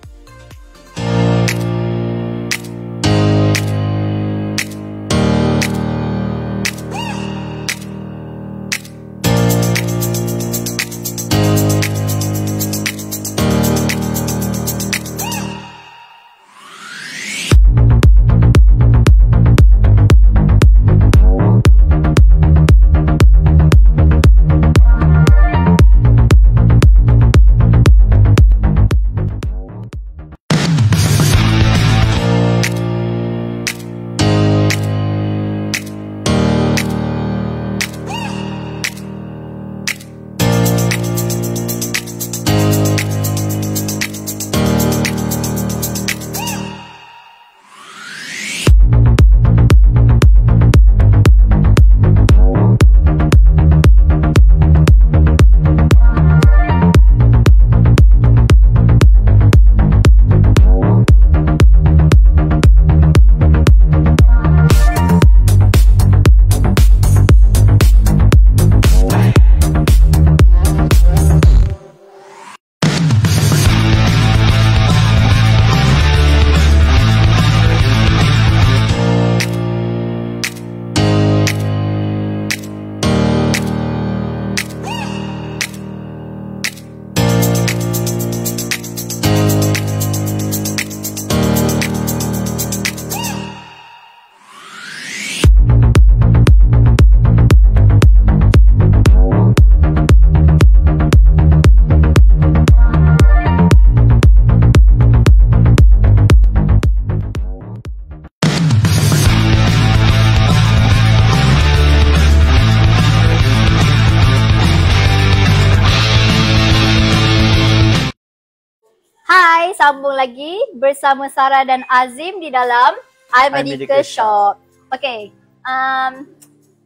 Sambung lagi bersama Sarah dan Azim di dalam I Medical Medical Shop. Okay, um,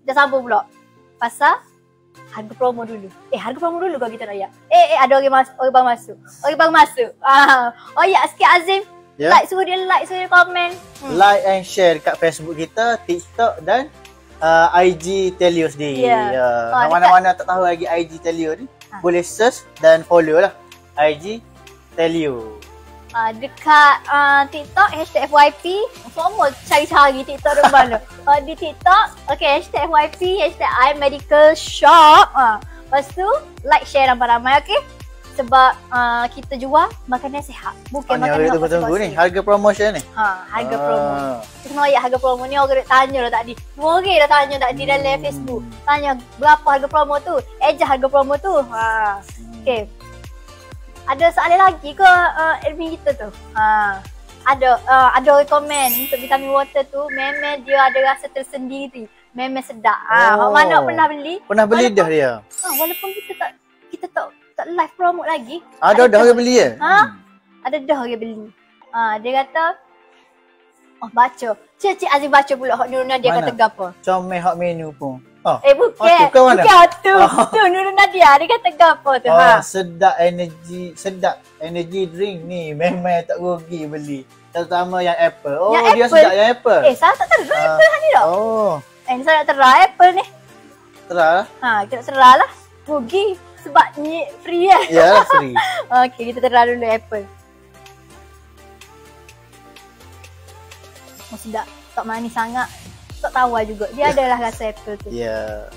dah sambung pula. Pasal harga promo dulu. Eh, harga promo dulu kalau kita nak ya. Eh, eh ada orang masuk, orang baru masuk. Orang baru masuk. Ah, oh ya, sikit Azim. Ya. Like suruh dia like, suruh dia komen. Hmm. Like and share kat Facebook kita, TikTok dan uh, IG Telio sendiri. Ya. Ya. Ah, Mana-mana tak tahu lagi IG Telio ni, Ah. boleh search dan follow lah. IG Telio. Uh, dekat uh, TikTok hashtag FYP Semua cari-cari TikTok di mana. Uh, Di TikTok Okay hashtag FYP Hashtag I Medical Shop. Uh, Lepas tu Like share ramai-ramai okay? Sebab uh, kita jual Makanan sihat. Bukan Oh, makanan nak tunggu-tunggu ni, harga promotion ni. Ha, harga promo. Ah. Kita kena ayat harga promo ni Orang dah tanya dah tadi. Dua orang dah tanya tadi dalam Hmm. Facebook. Tanya berapa harga promo tu? Ejah harga promo tu. Ha. Okay Ada soalan lagi ke uh, admin kita tu? Ha. Ada uh, ada komen untuk vitamin water tu memang dia ada rasa tersendiri. Memang sedap. Ha, Oh. mana pernah beli? Pernah beli Walaupun- dah dia? Ha, walaupun kita tak kita tak tak live promote lagi. Ada dah orang beli ya? Ha? Ada dah orang beli. Ha, dia kata Oh baca. Cik Cik Aziz baca pula Hak Nurul Nadia Mana? kata gapo. Comel hot menu pun. Oh, Eh bukan. Oh, tu ke mana? Bukan tu. Oh. Tu Nurul Nadia dia kata gapo tu. oh Ha. sedap energy, sedap energy drink ni. Memang tak rugi beli. Terutama yang apple. Oh, Yang dia apple? sedap yang apple. Eh, saya tak terah Ah. apple ni tak? Oh, Eh, saya nak terah apple ni. terah. Ha, kita nak terah lah. Rugi sebab ni free kan. Ya lah, free. Okey, kita terah dulu apple. Oh, sedap. Tak manis sangat. Tak tawar juga. Dia adalah rasa apple tu. Ya.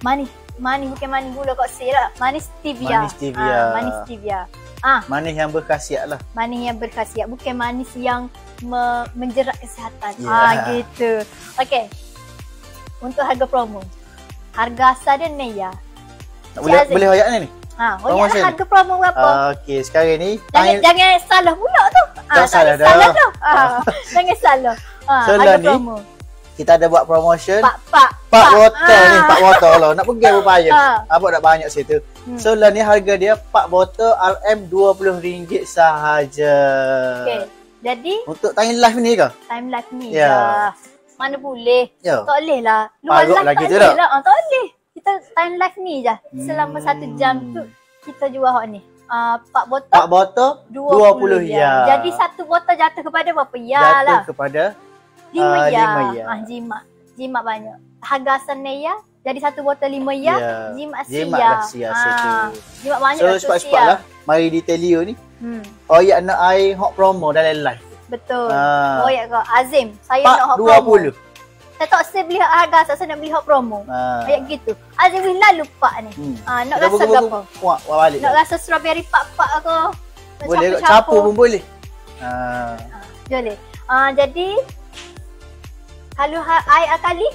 Manis. Manis bukan manis gula kau say lah. Manis stevia. Manis stevia. Ah, manis stevia. Ah, Manis yang berkhasiat lah. manis yang berkhasiat. Bukan manis yang me- menjerat kesihatan. Ya. Ah, gitu. Okey. Untuk harga promo. Harga asal dia ni ya. Tak boleh boleh hoyak ni ni. Ha, oh ya harga promo berapa? Ah, Okey, sekarang ni Jangan, time jangan salah pula tu. Ah, Tak salah dah. Salah tu. Ah, jangan salah. Ah, So, harga lah ni, promo. Kita ada buat promotion. Pak, pak. Pak botol ni, Ah. pak botol lah. Nak pergi apa payah. Ah. Apa dah banyak situ. Hmm. So lah ni harga dia pak botol RM RM20 sahaja. Okey. Jadi, Untuk time live ni ke? time live ni Ya. dah. Mana boleh. Ya. Tak boleh lah. Luar Parut live lagi tak boleh lah. Ah, tak boleh. Kita time live ni je. Selama Hmm. satu jam tu, kita jual hak ni. Pak botol. Pak botol 20 ya. ya. Jadi satu botol jatuh kepada berapa ya Jatuh lah. kepada Lima Ah, ya. lima ya. Ah, jimat. Jimat banyak. Harga asalnya ya. Jadi satu botol lima ya. Ya. Jimat sia. Jimat lah sia. Ah, Jimat banyak So cepat-cepat lah. Mari di Telio ni. Hmm, Oh ya nak air hot promo dalam live. betul. Ah. Oh ya kau. Azim, saya Pak nak hot 20. promo. Saya tak saya beli harga saya nak beli hot promo. Ah. Kayak gitu. Azim beli lalu pak ni. Hmm. Ah, nak Kita rasa apa? Puak buat balik. Nak rasa strawberry pak-pak ke? Boleh campur-campur? campur pun boleh. Ah. Boleh. Ah, jadi kalau ha- air akali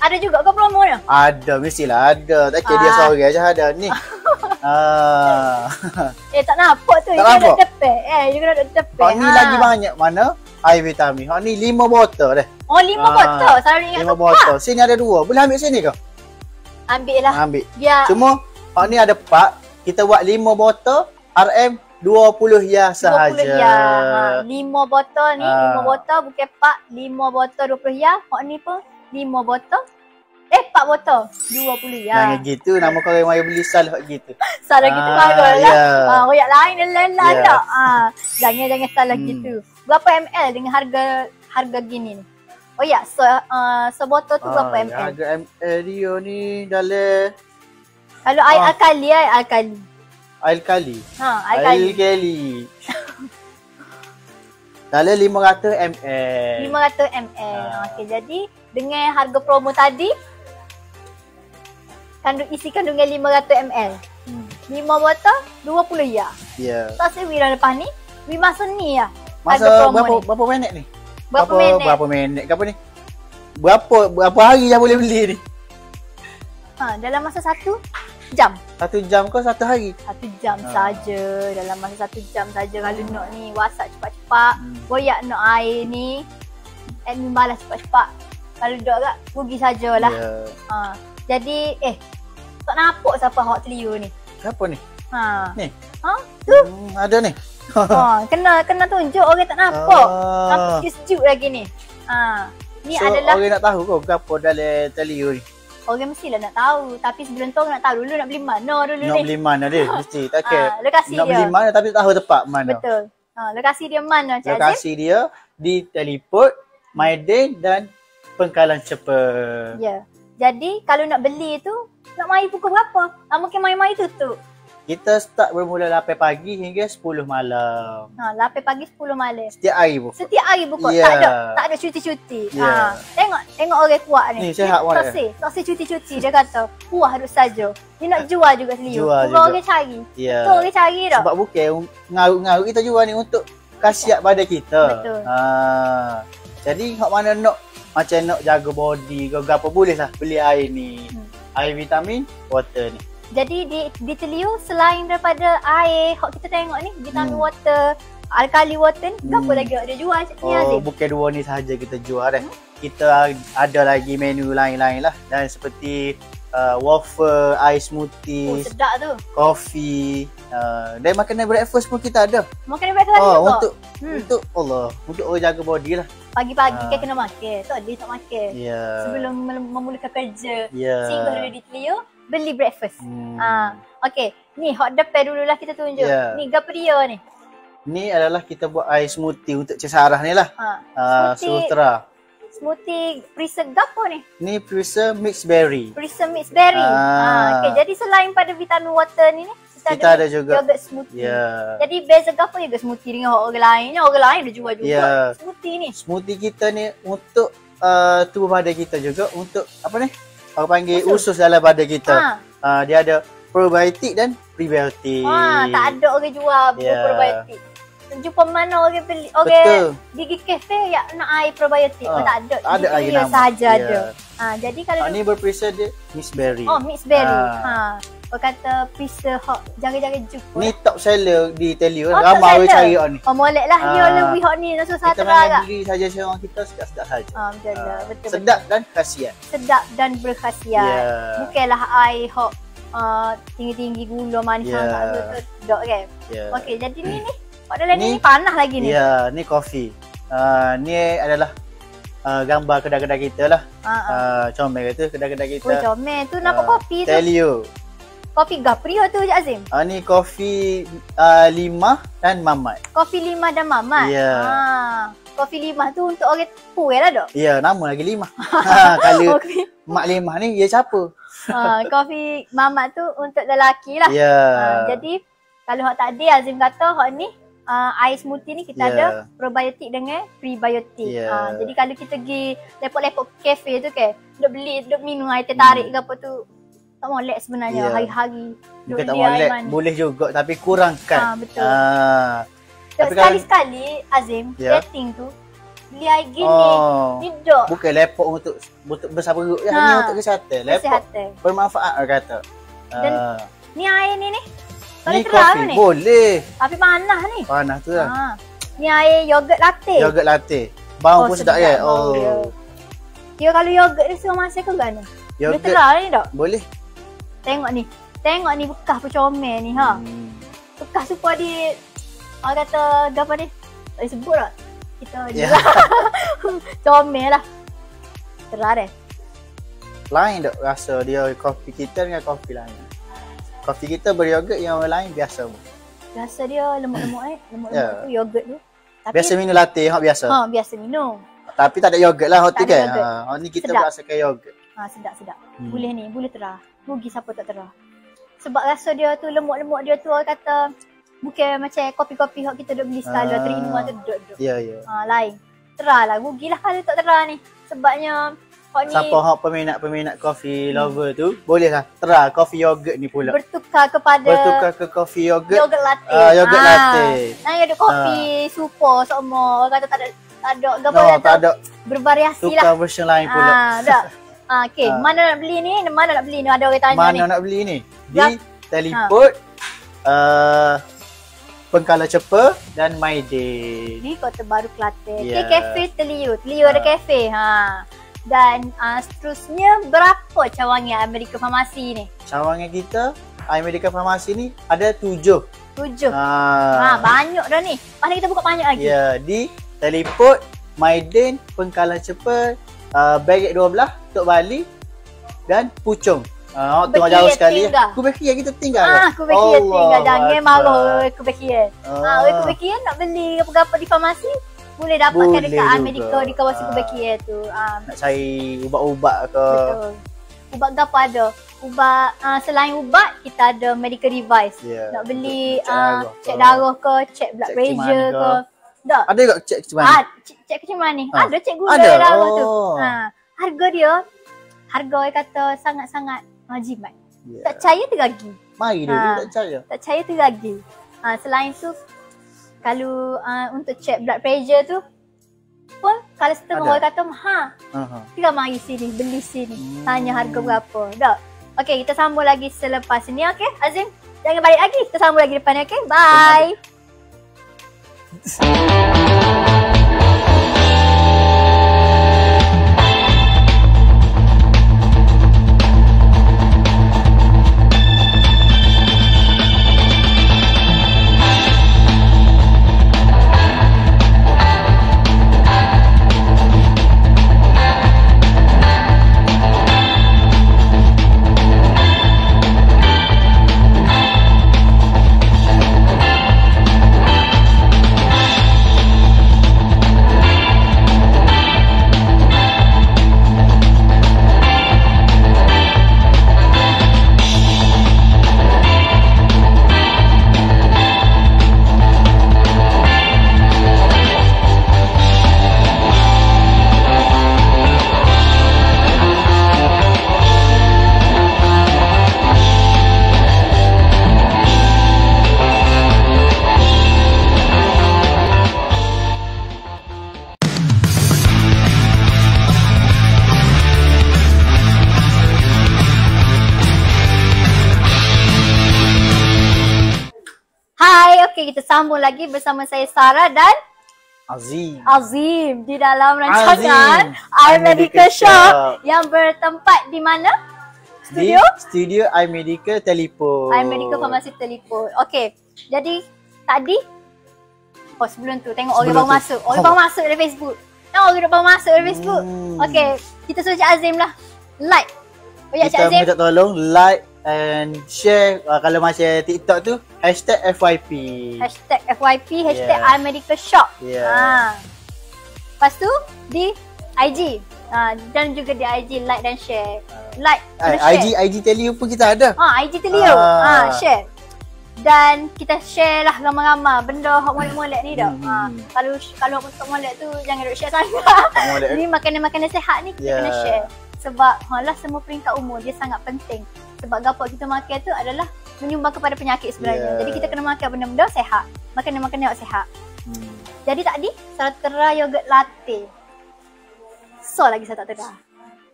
ada juga ke promo dia? Ada mestilah ada. Tak kira dia Ah. seorang aja ada ni. ah. Eh tak nampak tu. Tak nampak? duduk tepi. Eh, you kena duduk tepi. Hak ni Ha. lagi banyak mana? Air vitamin. Hak ni lima botol dah. Oh, lima Ah, botol. Selalu ingat Lima botol. Sini ada dua. Boleh ambil sini ke? Ambil lah. Ambil. Biar Cuma hak ni ada pak. Kita buat lima botol RM 20 ya 20 sahaja. ya. Ha, lima botol ni, Ah. lima botol bukan pak. Lima botol 20 ya. Hak ni pun lima botol. Eh, empat botol. 20 ya. Jangan gitu. Nama kau yang mari beli salah hak gitu. Salah gitu Ah, marah lah. ya. Ah, royak lain dan lain-lain Ya. tak. Ah, jangan jangan salah Hmm. gitu. Berapa ml dengan harga harga gini ni? Oh ya, so uh, sebotol tu berapa Ah, ml? Harga ML dia ni dalam Kalau air Ah. alkali, air alkali. Air kali. Ha, alkali. Air kali. dalam 500 ml. 500 ml. Ah. Okey, jadi dengan harga promo tadi kandung isi kandungan 500 ml. Hmm. 5 botol 20 ya. Ya. Tak sewi dah lepas ni. We masa ni ya. Masa berapa ni. berapa minit ni? Berapa, minit? Berapa minit ke apa ni? Berapa berapa hari yang boleh beli ni? Ha, dalam masa satu jam. Satu jam ke satu hari? Satu jam Ah. saja. Dalam masa satu jam saja kalau nak ni WhatsApp cepat-cepat. Hmm. Boyak nak air ni. Admin balas cepat-cepat. Kalau duduk agak rugi sajalah. Ya. Ha. Jadi eh tak nampak siapa hot Clio ni. Siapa ni? Ha. Ni. Ha? Hmm, ada ni. ha. Kena kena tunjuk orang tak nampak. Nampak Ah. sejuk lagi ni. Ha. Ni so, adalah orang nak tahu kau berapa dalam telio ni. Orang mestilah nak tahu. Tapi sebelum tu orang nak tahu dulu nak beli mana dulu Nak ni. beli mana dia? Mesti. Tak okay. Ah, lokasi Nak dia. beli mana tapi tak tahu tempat mana. Betul. Ha, lokasi dia mana Cik Azim? Lokasi dia di Teleport, Maiden dan Pengkalan Cepa. Ya. Jadi kalau nak beli tu nak mai pukul berapa? Ah, mungkin mai-mai tutup. Kita start bermula 8 pagi hingga 10 malam. Ha, 8 pagi 10 malam. Setiap hari buka. Setiap hari buka. Ya. Tak ada tak ada cuti-cuti. Ya. Ha, tengok tengok orang kuat ni. Ni, sihat orang tak say, tak say cuti-cuti dia kata. Puas duduk saja. Dia nak jual juga seliu. Jual Orang cari. Ya. Tu orang cari dah. Sebab bukan ngarut-ngarut kita jual ni untuk kasiat pada kita. Betul. Ha. Jadi hak mana nak macam nak jaga body ke apa boleh lah beli air ni. Hmm. Air vitamin, water ni. Jadi di di Teliu selain daripada air hok kita tengok ni vitamin Hmm. water, alkali water ni, apa Hmm. lagi ada jual ni Oh, Azim? bukan dua ni sahaja kita jual dah. Hmm. Kita ada lagi menu lain-lain lah dan seperti uh, waffle, ice Oh, smoothie, sedap tu. coffee, uh, dan makanan breakfast pun kita ada. Makan breakfast Oh, juga. untuk hmm. untuk Allah, untuk orang jaga body lah. pagi-pagi Ah. kan kena makan. Tu dia tak makan. Ya. Sebelum mem- memulakan kerja. Ya. Singgah dulu di Teliu, beli breakfast. Hmm. Ah, okey. Ni hot depan dululah kita tunjuk. Ya. Ni gapo dia ni? Ni adalah kita buat air smoothie untuk Cik Sarah ni lah. Ha. Uh, Smoothie. Sutra. Smoothie preserve gapo ni? Ni Prisa Mixed Berry. Preserve mixed berry. Ah. Ah, okey. Jadi selain pada vitamin water ni ni, kita, Kita ada juga. yogurt smoothie. Ya. Jadi beza gapo yogurt smoothie dengan orang lain? Orang lain dia jual juga Ya. smoothie ni. Smoothie kita ni untuk uh, tubuh badan kita juga untuk apa ni? Orang panggil Usus. usus, dalam badan kita. Ha. Uh, dia ada probiotik dan prebiotik. Ah, tak ada orang jual Ya. probiotik. Jumpa mana orang beli Betul. orang gigi kafe yang nak air probiotik. Ah, Oh, tak ada. tak ada lagi nama. sahaja Ya. ada. Ah, jadi kalau Ah, ni berperisa dia Miss Berry. Oh, mixed berry. Ah. Ha. Orang kata pizza hot jaga-jaga jumpa. Ni top seller di Telio. Oh, Ramai orang cari orang ni. Oh, molek lah dia Ah. lebih hot ni Nasi Kita Satra main agak. diri saja seorang kita sedap-sedap saja. Ah, betul. Ah, Betul, sedap dan khasiat. betul. Sedap dan berkhasiat. Ya. Bukanlah air hot uh, tinggi-tinggi gula manis sangat tu. tu Dok kan. Ya. Okey, jadi ni ni Pada lain Ni- ni panas lagi ni. Ya, ni kopi. Uh, ni adalah uh, gambar kedai-kedai kita lah. Ha. Uh, comel kata kedai-kedai kita. Oh, comel tu nampak Ah, kopi tu. Telio. Kopi Gaprio tu je Azim. Uh, ni kopi uh, lima dan mamat. Kopi lima dan mamat. Ya. Ha. Kopi lima tu untuk orang tua lah dok. Ya, nama lagi lima. ha, kalau Kopi, mak lima ni, ya siapa? ha, kopi mamat tu untuk lelaki lah. Ya. Ha, jadi kalau hak tak ada Azim kata hak ni uh, air smoothie ni kita Ya. ada probiotik dengan prebiotik. Ya. Ha, jadi kalau kita pergi lepok-lepok kafe tu kan, duk beli, duk minum air teh tarik ke apa tu tak molek sebenarnya Ya. hari-hari. Bukan tak molek, boleh juga tapi kurangkan. Ah, betul. Ah. Tapi kalau- sekali-sekali Azim, Ya. dating tu beli air gini. Oh. Dok Bukan lepok untuk untuk besar perut ya, Ha. ni untuk kesihatan. Lepok kesihatan. bermanfaat orang kata. Dan Ah. Ni air ni ni. Boleh ni terang kopi ni. boleh. Tapi panas ni. Panas tu lah. Ha. Ni air yogurt latte. Yogurt latte. Bau Oh, pun sedap, sedap ya. bau dia. Oh. Dia kalau yogurt ni semua masa ke? Boleh Yogurt terang ni dok. boleh. Tengok ni. Tengok ni bekas percomel ni ha. Hmm. Bekas supaya di orang kata apa ni? Tak boleh sebut tak? Kita Ya. jual comel lah. Terang deh. Lain tak rasa dia kopi kita dengan kopi lain. Kopi kita beryogurt yang orang lain biasa. Rasa dia lemuk-lemuk eh. Lemuk-lemuk Ya. tu yogurt tu. Tapi Biasa minum latte hak biasa. ha, biasa minum. Tapi tak ada yogurt lah hot kan. Ha, ni kita Sedap. berasakan yogurt. Ha, sedap-sedap. Hmm. Boleh ni, boleh terah. Rugi siapa tak terah. Sebab rasa dia tu lemuk-lemuk dia tu orang kata bukan macam kopi-kopi yang kita duk beli sekala Ah. terima tu duk duk. Ya, ya. Ha, lain. Terah lah. Rugilah kalau tak terah ni. Sebabnya hak ni Siapa hak peminat-peminat kopi lover tu, boleh lah try kopi yogurt ni pula. bertukar kepada Bertukar ke kopi yogurt. yogurt latte. Ah, yogurt Ah. latte. Nah, ada kopi super semua. Orang kata tak ada tak ada No, tak ada bervariasi tukar lah. version lain pula. Ah, tak. Ah, okey. Ah. Mana nak beli ni? Mana nak beli ni? Ada orang tanya Mana ni. nak beli ni? Di Gap- Teleport, uh, Pengkala Cepa dan My Day. Di Kota Baru Kelantan. Ya. Yeah. Kafe Teliu. Teliu ada Ha. kafe. Ha. Dan uh, seterusnya berapa cawangan Amerika Farmasi ni? Cawangan kita, Amerika Farmasi ni ada tujuh. Tujuh. Ha, Ha, banyak dah ni. Mana kita buka banyak lagi? Ya, di Teleport, Maiden, Pengkalan Cepa, uh, Baget 12, Tok Bali dan pucung. Ah, Kubeki tengok jauh sekali. Kubeki yang kita tinggal. Ah, kubeki yang tinggal jangan marah kubeki. Ah. Ah, kubeki nak beli apa-apa di farmasi boleh dapatkan Boleh dekat juga. Amerika di kawasan Ah. kubeki eh tu. Ah, Nak cari ubat-ubat ke. betul. Ubat gapo ada? Ubat ah, selain ubat kita ada medical device. Ya. Nak beli Cek ah, darah cek ke. darah ke, cek blood Cek pressure ke. manis Tak. Ada tak cek mana? Ah, cek, cek kecil mana? Ah. Ada cek gula Ada? darah tu. Oh. Ha, harga dia harga dia kata sangat-sangat ah, jimat. Ya. Tak percaya tergagi. Mari dulu Ah. tak percaya. Tak percaya tergagi. Ha, selain tu kalau uh, untuk cek blood pressure tu pun kalau setengah Ada. orang kata ha Aha. tinggal mari sini beli sini Hmm. tanya harga berapa tak okey kita sambung lagi selepas ni okey Azim jangan balik lagi kita sambung lagi depan ni okey bye lagi bersama saya Sarah dan Azim. Azim di dalam rancangan Azim. I Medical Medical Shop yang bertempat di mana? Di Studio studio iMedical Telefon. I Medical Pharmacy Telefon. Okey. Jadi tadi Oh sebelum tu tengok orang Sebelum baru tu. masuk. Orang Oh. baru masuk dari Facebook. Tengok orang baru masuk dari Facebook. Hmm. Okey, kita suruh Cik Azim lah. Like. Oh ya Cik Kita Azim. minta tolong like and share uh, kalau macam TikTok tu hashtag FYP. Hashtag FYP, hashtag Yeah. I Medical Shop. Yeah. Ha. Lepas tu di IG. Ha, dan juga di IG like dan share. Like, Ah, kena share. IG IG Telio pun kita ada. Ha, IG Telio. Ah. Ha, share. Dan kita share lah ramai-ramai benda hok molek-molek ni dah. Ha, kalau kalau hok untuk molek tu jangan duk share sangat. Ni makanan-makanan sehat ni kita Yeah. kena share. Sebab halah semua peringkat umur dia sangat penting. Sebab gapo kita makan tu adalah menyumbang kepada penyakit sebenarnya. Yeah. Jadi kita kena makan benda-benda sehat. Makanan-makanan yang sehat. Hmm. Jadi tadi saya tera yogurt latte. So lagi saya tak tera.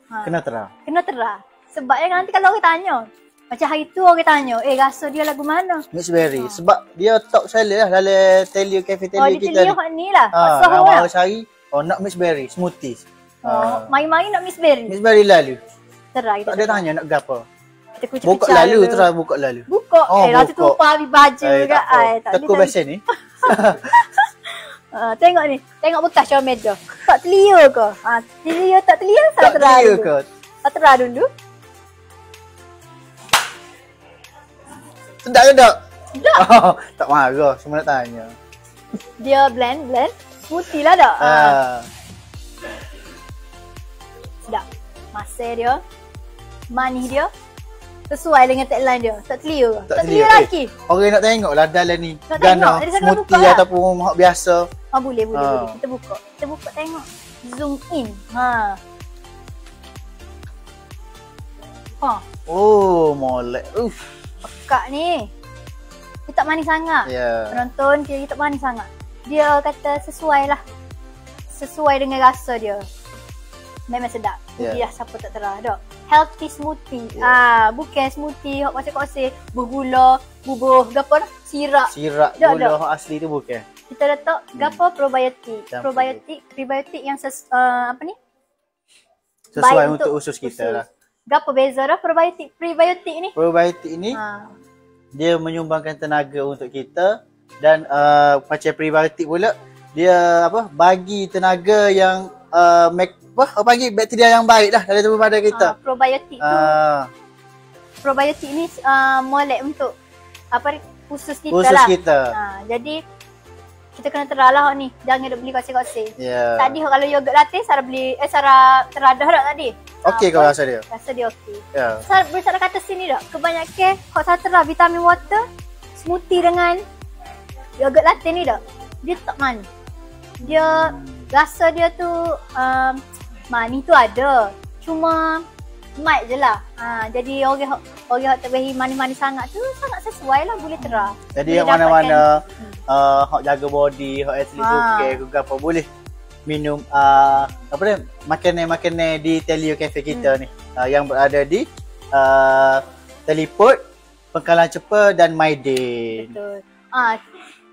Ha. Kena terang. Kena tera. Sebab ya nanti kalau orang tanya. Macam hari tu orang tanya, eh rasa dia lagu mana? Mixed berry sebab dia top seller lah dalam Telio Cafe Oh, Telio dia kita telia ni. hak ni lah. Ah, orang orang. orang cari oh nak mixed berry smoothies. Oh, mari-mari nak Miss Berry. Mixed berry lalu. Tera kita. Tak ada tanya nak gapo. Kita kucuk Buka lalu terus buka lalu. Buka. Oh, eh, nanti tu lupa habis baju Eh, juga. tak. Ai, tak Tekuk boleh, tak biasa ni. Uh, tengok ni. Tengok bekas Shawn meja. Tak telia ke? Ha, telia tak telia? Saya Tak tera dia dulu. ke? Saya tera dulu. Sedap ke tak? Sedap. Oh, tak marah, semua nak tanya. Dia blend, blend. Smoothie lah tak? Ha. Ah. Sedap. Masih dia. Manis dia. Sesuai dengan tagline dia. Tak telia ke? Tak, telia Eh, lagi. Orang nak tengok lah dalam ni. Nak Gana, tengok, jadi saya kena buka smoothie lah. ataupun hak biasa. Ah, boleh, boleh, Ah. boleh. Kita buka. Kita buka tengok. Zoom in. Ha. Ha. Oh, molek. Uff. Kak ni. Dia tak manis sangat. Ya. Penonton dia, dia tak manis sangat. Dia kata sesuai lah. Sesuai dengan rasa dia. Memang sedap. Ya. Dia siapa tak terah dok. Healthy smoothie. Ya. Ah, bukan smoothie hok koseh-koseh, bergula, bubuh, gapo dah? Sirap. Sirap Dak, gula hak asli tu bukan. Kita letak gapo probiotik. Campur. Probiotik, prebiotik yang ses, uh, apa ni? Sesuai untuk, untuk usus kita usus. lah. Gapo beza dah probiotik, prebiotik ni? Probiotik ni Ha. dia menyumbangkan tenaga untuk kita dan uh, macam prebiotik pula dia apa bagi tenaga yang uh, make apa orang panggil bakteria yang baik lah dalam tubuh badan kita. Ah, probiotik tu. Ah, Probiotik ni uh, molek untuk apa khusus kita khusus lah. kita. Ha, jadi kita kena teralah ni. Jangan duk beli kosong-kosong. Ya. Tadi kalau yogurt latte Sarah beli eh Sarah teradah tak tadi? Okey kau pun rasa dia. Rasa dia okey. Ya. Sarah boleh Sarah kata sini tak? Kebanyakan hot satera vitamin water smoothie dengan yogurt latte ni tak? Dia tak manis. Dia rasa dia tu um, manis tu ada. Cuma mild je lah. Ha, jadi orang orang hok tak boleh manis-manis sangat tu sangat sesuai lah boleh terah. Jadi Boleh yang mana-mana dapatkan- uh, hok jaga body, hok atlet Ha. suka ke apa boleh minum uh, apa dia makanan-makanan di Telio Cafe kita Hmm. ni uh, yang berada di uh, Telipot, Pengkalan Cepa dan Maidin. Betul. Ah,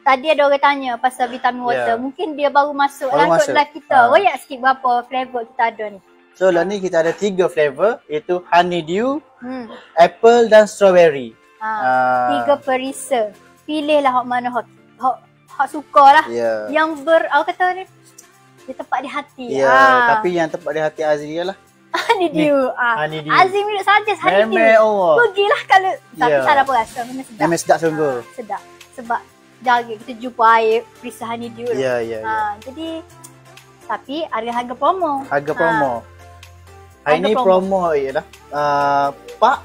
tadi ada orang tanya pasal vitamin water. Ya. Mungkin dia baru masuk Baru lah masuk. live kita. Ah. Royak sikit berapa flavor kita ada ni. So lah ni kita ada tiga flavor iaitu honeydew, Hmm. apple dan strawberry. Ha. Ah. Tiga perisa. Pilihlah hok mana hok hok, hok suka lah. Ya. Yang ber aku kata ni dia tepat di hati. Ya, Ah. tapi yang tepat di hati Azri lah. honeydew. Ah. honeydew. Azim duduk saja honeydew. Memang Allah. Pergilah kalau tapi Ya. yeah. Sarah pun rasa memang sedap. Memang sedap sungguh. Ah, sedap. Sebab jaga kita jumpa air perisa honeydew. lah. Ya, ya, ya. Ha, jadi tapi ada harga promo. Harga Ha. promo. Hari Harga ni promo. promo ialah uh, pak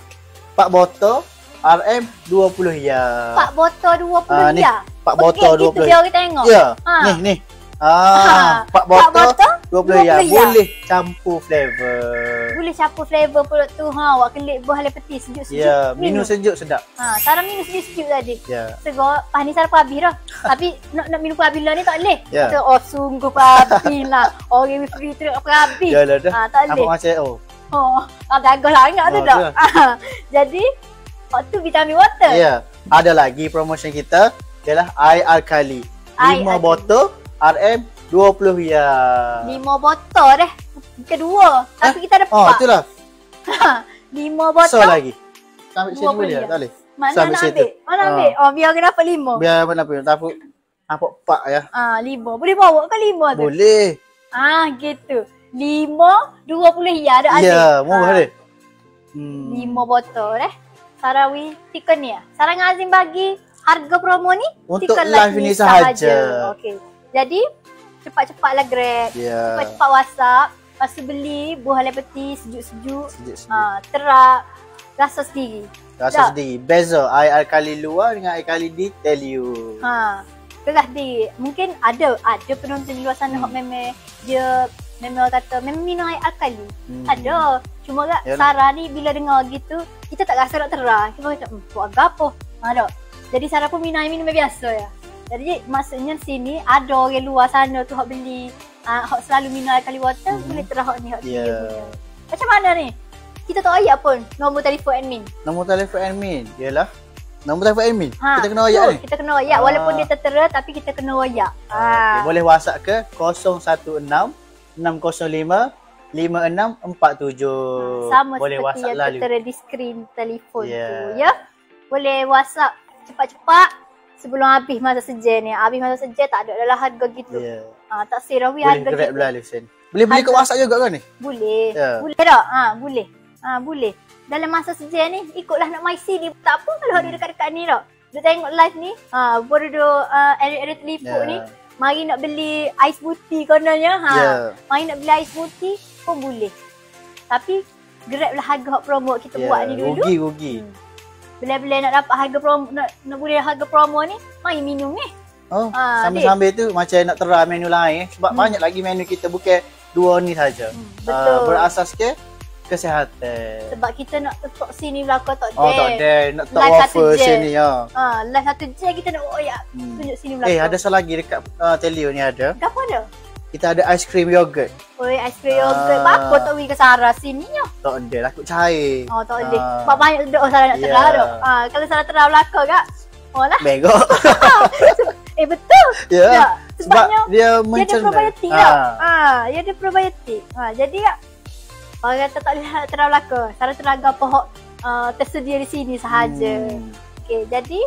pak botol RM 20 ya. Pak botol 20 Ah, ni, ya. Pak botol gitu 20. biar orang tengok. Ya. Ha. Ni ni. Ha. Ah, pak botol botol 20 ya. 20 ya. Boleh campur flavor. Boleh siapa flavor perut tu ha awak kelip buah lepeti sejuk-sejuk. Ya, minum sejuk sedap. Ha, Sarah minum sejuk-sejuk tadi. Ya. Segor, pas ni Sarah pun habis dah. Tapi nak nak minum pun habis lah ni tak boleh. Ya. Kata, oh sungguh pun habis lah. Orang yang free tu pun habis. Ya lah dah. Ha, tak boleh. macam oh. Oh, ah, gagah sangat tu Oh, tu. Ha, jadi, waktu vitamin water. Ya. Ada lagi promotion kita ialah air alkali. Air 5 alkali. botol RM 20 ya. Lima botol deh. Kedua. Tapi kita ada Oh, empat. itulah. Lima botol. So lagi. Sambil sini 20 boleh tak? Tak boleh. Mana nak ambil? Mana Ah. ambil? Oh, biar kena dapat lima. Biar apa nak pun. Tapi nampak pak ya. Ah, lima. Boleh bawa ke lima tu? Boleh. Ah, gitu. Lima, dua puluh ya ada adik. Ya, murah Ah, dia. Hmm. Lima botol eh. Sarawi tiken ni ya. Sarang Azim bagi harga promo ni Untuk tiken live ni sahaja. Okey. Jadi cepat-cepatlah grab. Ya. Cepat-cepat WhatsApp. Lepas tu beli buah lepeti sejuk-sejuk. Sejuk-sejuk. Ha, terak. Rasa sendiri. Rasa tak. sendiri. Beza air alkali luar dengan air alkali di tell you. Ha, kelas di mungkin ada ada penonton di luar sana Hmm. hmm. memang dia memang orang kata memang minum air alkali. Hmm. Ada. Cuma kak Yalah. Sarah ni bila dengar gitu kita tak rasa nak terah. Kita macam hmm, buat apa? Ha tak. Jadi Sarah pun minum air minum biasa ya. Jadi maksudnya sini ada orang luar sana tu hok beli uh, hok selalu minum air water Mhm. boleh terah ni hok Ya. dia punya. Macam mana ni? Kita tak ayat pun nombor telefon admin. Nombor telefon admin ialah nombor telefon admin. Ha, Kita kena betul. ni. Kita kena Ah. walaupun dia tertera tapi kita kena ayat. Okay, boleh WhatsApp ke 016 605 5647. Sama boleh seperti WhatsApp yang lah. tertera di skrin telefon Ya. tu ya. Boleh WhatsApp cepat-cepat sebelum habis masa sejen ni. Habis masa sejen tak ada adalah harga gitu. Ya. Ha, tak sirawi Boleh harga grab gitu. belah lesen. Boleh beli kat WhatsApp juga kan ni? Boleh. Ya. Boleh tak? Ha, boleh. Ha, boleh. Dalam masa sejen ni ikutlah nak main CD tak apa kalau Hmm. ada dekat-dekat ni tak. Dia tengok live ni, ha, baru dia uh, edit-edit telefon Ya. ni, mari nak beli ais putih kononnya. Ha. Ya. Mari nak beli ais putih pun boleh. Tapi grab lah harga hot promo kita Ya. buat ni dulu. Rugi rugi. Hmm. Bila-bila nak dapat harga promo nak, nak boleh harga promo ni, mari minum ni. Oh, Ah, sambil-sambil tu macam nak terah menu lain eh. sebab Hmm. banyak lagi menu kita bukan dua ni saja. Hmm, Ah, betul. berasas ke kesihatan. Sebab kita nak tetok sini belakang tak Oh, tak ada. ada. Nak tak Live satu waffle je. sini ya. Ha, live satu je kita nak oh ya, Hmm. tunjuk sini belakang. Eh, ada satu lagi dekat uh, Telio ni ada. Apa ada? Kita ada ice cream yogurt. Oi, aiskrim yogurt. Ah. Apa tak pergi ke Sarah sini ya? Tak ada, takut cair. Oh, tak boleh. Ah. Sebab banyak duduk oh, Sarah nak terah Ya. tu. Ha, kalau Sarah terah belakang kak. Oh lah. Bengok. Eh betul. ya. Tak. Sebab Sebabnya dia Dia ada mencerna. probiotik Ah. Ha, dia ada probiotik. Ha, jadi kak orang kata tak boleh terah belakang. Sarah terah apa hok uh, tersedia di sini sahaja. Hmm. Okey, jadi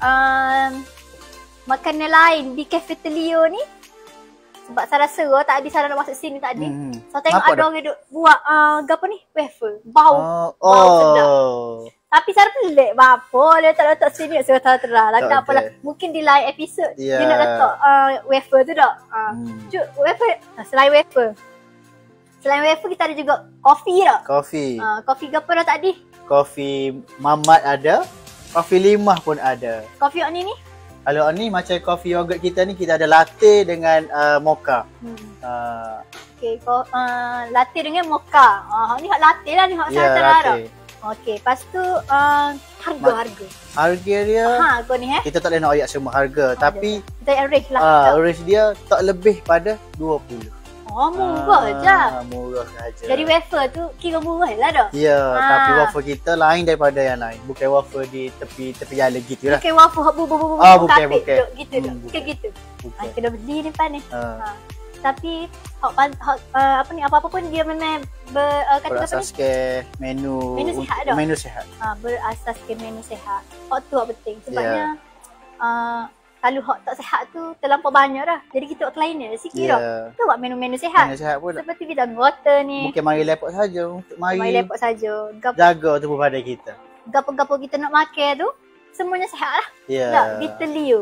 um, makanan lain di Cafe Telio ni sebab Sarah seru tak ada Sarah nak masuk sini tadi. Hmm. So tengok Nampak ada orang duk buat uh, apa ni? Wafer. Bau. Oh, bau sedap. oh. Tapi cara pelik Bapa dia tak letak sini Saya tahu terang lah Tak Tak apalah. Mungkin di lain episod Dia Ya. nak letak uh, wafer tu tak uh, Hmm. Cuk wafer uh, Selain wafer Selain wafer kita ada juga Kopi tak Kopi. uh, Kopi apa dah tadi Kopi mamat ada. Kopi limah pun ada. Kopi ni ni Kalau ni macam kopi yogurt kita ni kita ada latte dengan uh, mocha. hmm. Uh, Okay ko, uh, Latte dengan mocha uh, Ni hak latte lah ni Hak saya terang tak latte. Okay Lepas tu uh, Harga-harga Harga dia Ha kau ni eh kita tak boleh nak ayat semua harga tapi Kita yang range lah ah tak? range dia tak lebih pada 20. Oh murah je Ah, Murah saja. Jadi wafer tu Kira murah lah dah Ya, Ah. tapi wafer kita lain daripada yang lain. Bukan wafer di tepi tepi jalan gitu lah. Bukan wafer hak bu-bu-bu Ah, bukan, kapit bukan. duk, gitu Hmm, duk. Bukan bukan. gitu. Bukan. Ah, kena beli ni pan ni. Ah. Ha. Tapi hak, hak uh, apa ni apa-apa pun dia memang ber, uh, kata apa ni? Berasaskan menu Menu sihat dah. Menu sihat. Ha, berasaskan menu sehat. Hak tu hak penting sebabnya Ya. uh, kalau hak tak sihat tu terlampau banyak dah. Jadi kita buat cleaner sikit Ya. dah. Kita buat menu-menu sihat. Menu sihat pun Seperti vitamin water ni. bukan mari lepok saja untuk Mari mari lepok saja. Gapo jaga tubuh badan kita. gapo kita nak makan tu semuanya sihat lah. Ya. Tak, di telio.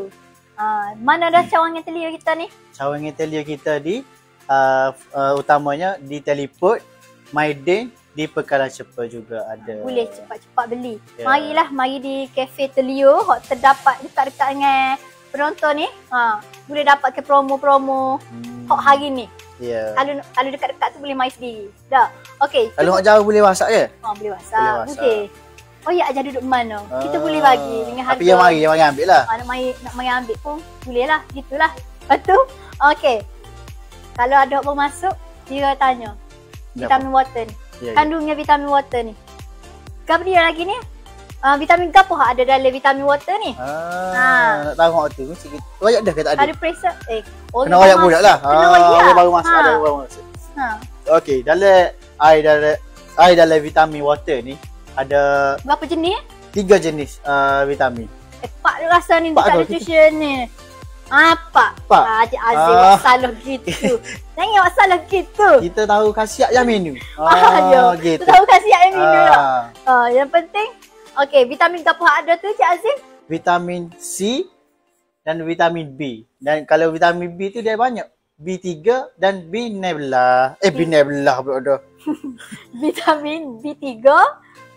Uh, mana dah cawangan telio kita ni? Cawangan interior kita di uh, uh, utamanya di Teliput, Maiden, di Pekalan Cepa juga ada. Boleh cepat-cepat beli. Ya. Marilah mari di kafe Telio hok terdapat dekat-dekat dengan penonton ni. Ha, boleh dapat ke promo-promo Hmm. hok hari ni. Ya. Kalau kalau dekat-dekat tu boleh mai sendiri. Dah. Okey. Kalau nak jauh boleh masak ke? ha, boleh WhatsApp. Boleh WhatsApp. Okey. Oh ya ajar duduk mana? Kita Ah, boleh bagi dengan harga. Tapi yang mari, yang mari ambil lah. Ha, nak mai nak mai ambil pun boleh lah. Gitulah. Lepas tu, okey. Kalau ada apa masuk, dia tanya. Vitamin water ni. Ya, ya. kandungnya vitamin water ni. Gapo dia lagi ni? Uh, vitamin gapo hak ada dalam vitamin water ni? Ah, Ha. nak tahu hak tu. Mesti kita royak dah ke tak ada? Ada pressure eh oh, Kena royak budak lah. Kena Ah, royak. dia baru masuk, Ha. ada baru masuk. Ha. Okey, dalam air dalam air dalam vitamin water ni ada Berapa jenis? tiga jenis uh, vitamin. Eh, pak rasa ni Pak dekat nutrition ni. Apa? Pak. Ah, Cik Ah. ah. salah gitu. Jangan awak salah gitu. Kita tahu khasiat yang minum. Ah, ya. gitu. Tu tahu khasiat yang tak? Ah, Ah, yang penting Okey, vitamin hak ada tu Cik Azim? vitamin C dan vitamin B. Dan kalau vitamin B tu dia banyak. B3 dan B12. Eh B12 pula ada. Vitamin B3.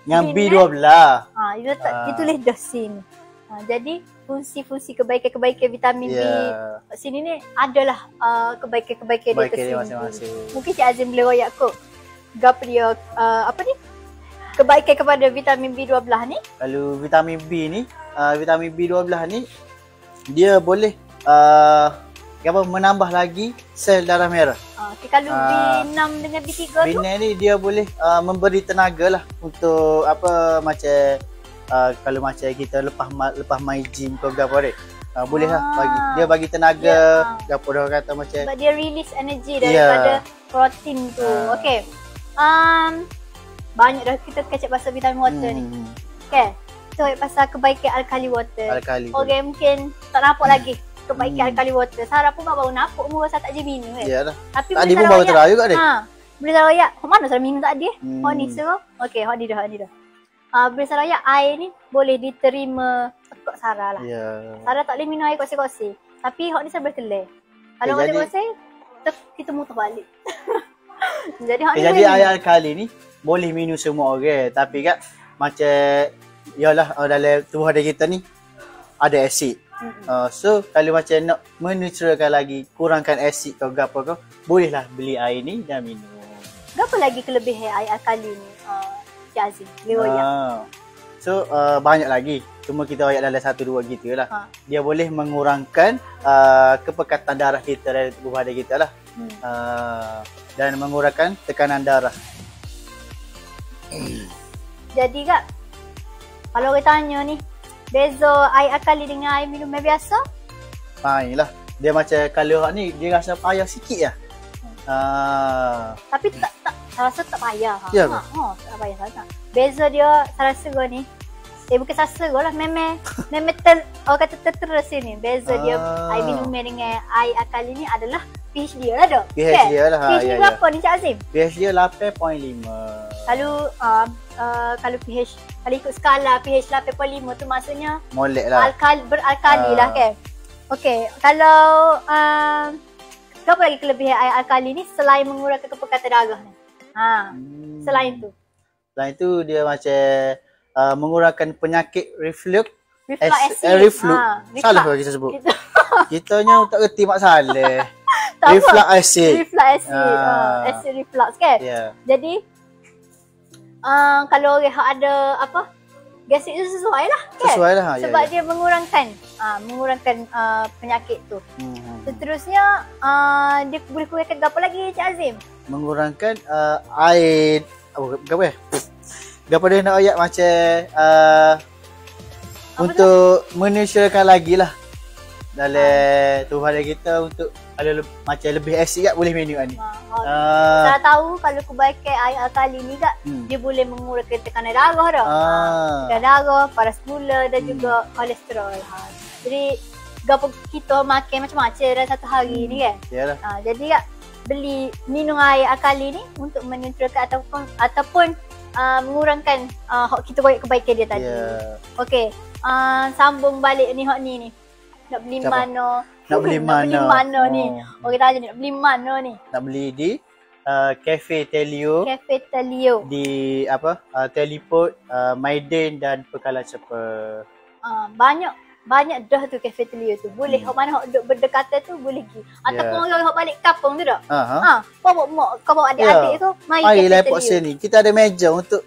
Yang B12. B12. Ah, dia tak Ah. dia tulis dah sini. Ah, jadi fungsi-fungsi kebaikan-kebaikan vitamin B Ya. sini ni adalah uh, kebaikan-kebaikan dia tersendiri. masing-masing. Mungkin Cik Azim boleh royak kot. Gapa dia uh, apa ni? Kebaikan kepada vitamin B12 ni. Kalau vitamin B ni, uh, vitamin B12 ni dia boleh uh, apa menambah lagi sel darah merah. Uh, okay, kalau Ah. B6 dengan B3 tu B ni dia boleh uh, memberi tenaga lah untuk apa macam uh, kalau macam kita lepas lepas main gym ke apa ni. Uh, boleh lah Ah. bagi dia bagi tenaga Ya, ah. apa dah kata macam sebab dia release energy Ya. daripada protein tu. Ah. Okey. Um, banyak dah kita kecek pasal vitamin water ni. hmm, Okay. So pasal kebaikan alkali water. kali-kali. Orang mungkin tak nampak lagi kebaikan Hmm. alkali water. Sarah pun baru nampak mu rasa tak je minum kan. Ya dah. Tapi Tadi pun baru terang juga dia. Ha. Boleh Sarah royak. Kau mana Sarah minum tadi? Hmm. Hmm. Oh ni suruh. Okey, hot ni dah, ni dah. Ah, boleh Sarah royak air ni boleh diterima tekuk Sarah lah. Ya. Sarah tak boleh minum air kosi-kosi. Tapi hot ni Sarah boleh telan. Kalau Eh, hot ni jadi- kosi, ter- kita muter balik. jadi Eh, ni jadi boleh air minum. kali ni boleh minum semua orang tapi kan macam yalah uh, dalam tubuh ada kita ni ada asid. Uh, so kalau macam nak menetralkan lagi kurangkan asid ke apa ke bolehlah beli air ni dan minum. Apa lagi kelebihan air alkali ni? Uh, Cik Azim. Ah. So uh, banyak lagi. Cuma kita ayat dalam satu dua gitu lah. Ha. Dia boleh mengurangkan uh, kepekatan darah kita dari tubuh badan kita lah. Hmm. Uh, dan mengurangkan tekanan darah. Jadi kak, kalau orang tanya ni, beza air akali dengan air minum yang biasa? Fine lah. Dia macam kalau hak ni dia rasa payah sikit lah. Ah, Tapi tak, tak, saya rasa tak payah. Ya ha, ha, tak payah sangat. Beza dia, saya rasa ni, eh bukan rasa kau lah, memang, memang ter, orang kata tertera sini. Beza dia, Ah. air minum dengan air akali ni adalah PhD lah dah. PhD lah. Ha, PhD ya, ya. berapa ni Cik Azim? PhD 8.5. Kalau uh, uh, kalau PH kalau ikut skala PH 8.5 tu maksudnya Molek lah. alkali beralkali Ah. lah kan. Okey, kalau uh, apa lagi kelebihan air alkali ni selain mengurangkan kepekatan darah ni? Ha, Hmm. selain tu. Selain tu dia macam uh, mengurangkan penyakit reflux. Reflux Ac- acid. eh, reflux. Ha, Salah lah kita sebut. Kita, Kitanya tak reti. Tak apa. reflux acid. reflux acid. Ah. Uh, acid reflux kan? Ya. Yeah. Jadi uh, kalau orang yang ada apa? Gastric tu sesuai lah kan? Sesuai lah. ya, Sebab ya. dia mengurangkan uh, mengurangkan uh, penyakit tu. Hmm. Seterusnya uh, dia boleh kurangkan apa lagi Cik Azim? Mengurangkan uh, air apa apa eh? Gapa dia nak ayat macam uh, Apa untuk menyesuaikan lagi lah dalam Ah. tuhan kita untuk ada le- macam lebih asid kat boleh minum ni. Ha, ha. Ah. Saya tahu kalau kebaikan air alkali ni kat Hmm. dia boleh mengurangkan tekanan darah dah. Ah. Tekanan darah, paras gula dan Hmm. juga kolesterol. Ha. Jadi gapo kita makan macam-macam dalam satu hari Hmm. ni kan. Yalah. Ha, jadi kak beli minum air alkali ni untuk menetralkan ataupun ataupun uh, mengurangkan uh, hak kita buat kebaikan dia tadi. Ya. Okey, uh, sambung balik ni hak ni ni. Nak beli Siapa? mana? Nak beli nak beli mana? mana ni? Oh. Orang tanya ni nak beli mana ni? Nak beli di uh, Cafe Telio Cafe Telio. di apa? Uh, Teleport, uh, Maiden dan Pekalan Cepa. Uh, banyak banyak dah tu Cafe Telio tu. Boleh Hmm. hak mana hak duduk berdekatan tu boleh pergi. Ataupun Ya. orang hak balik kampung tu dah. Ha ha. Ha, kau bawa mak, kau bawa adik-adik tu mari Mari Cafe lepot Telio. sini. Kita ada meja untuk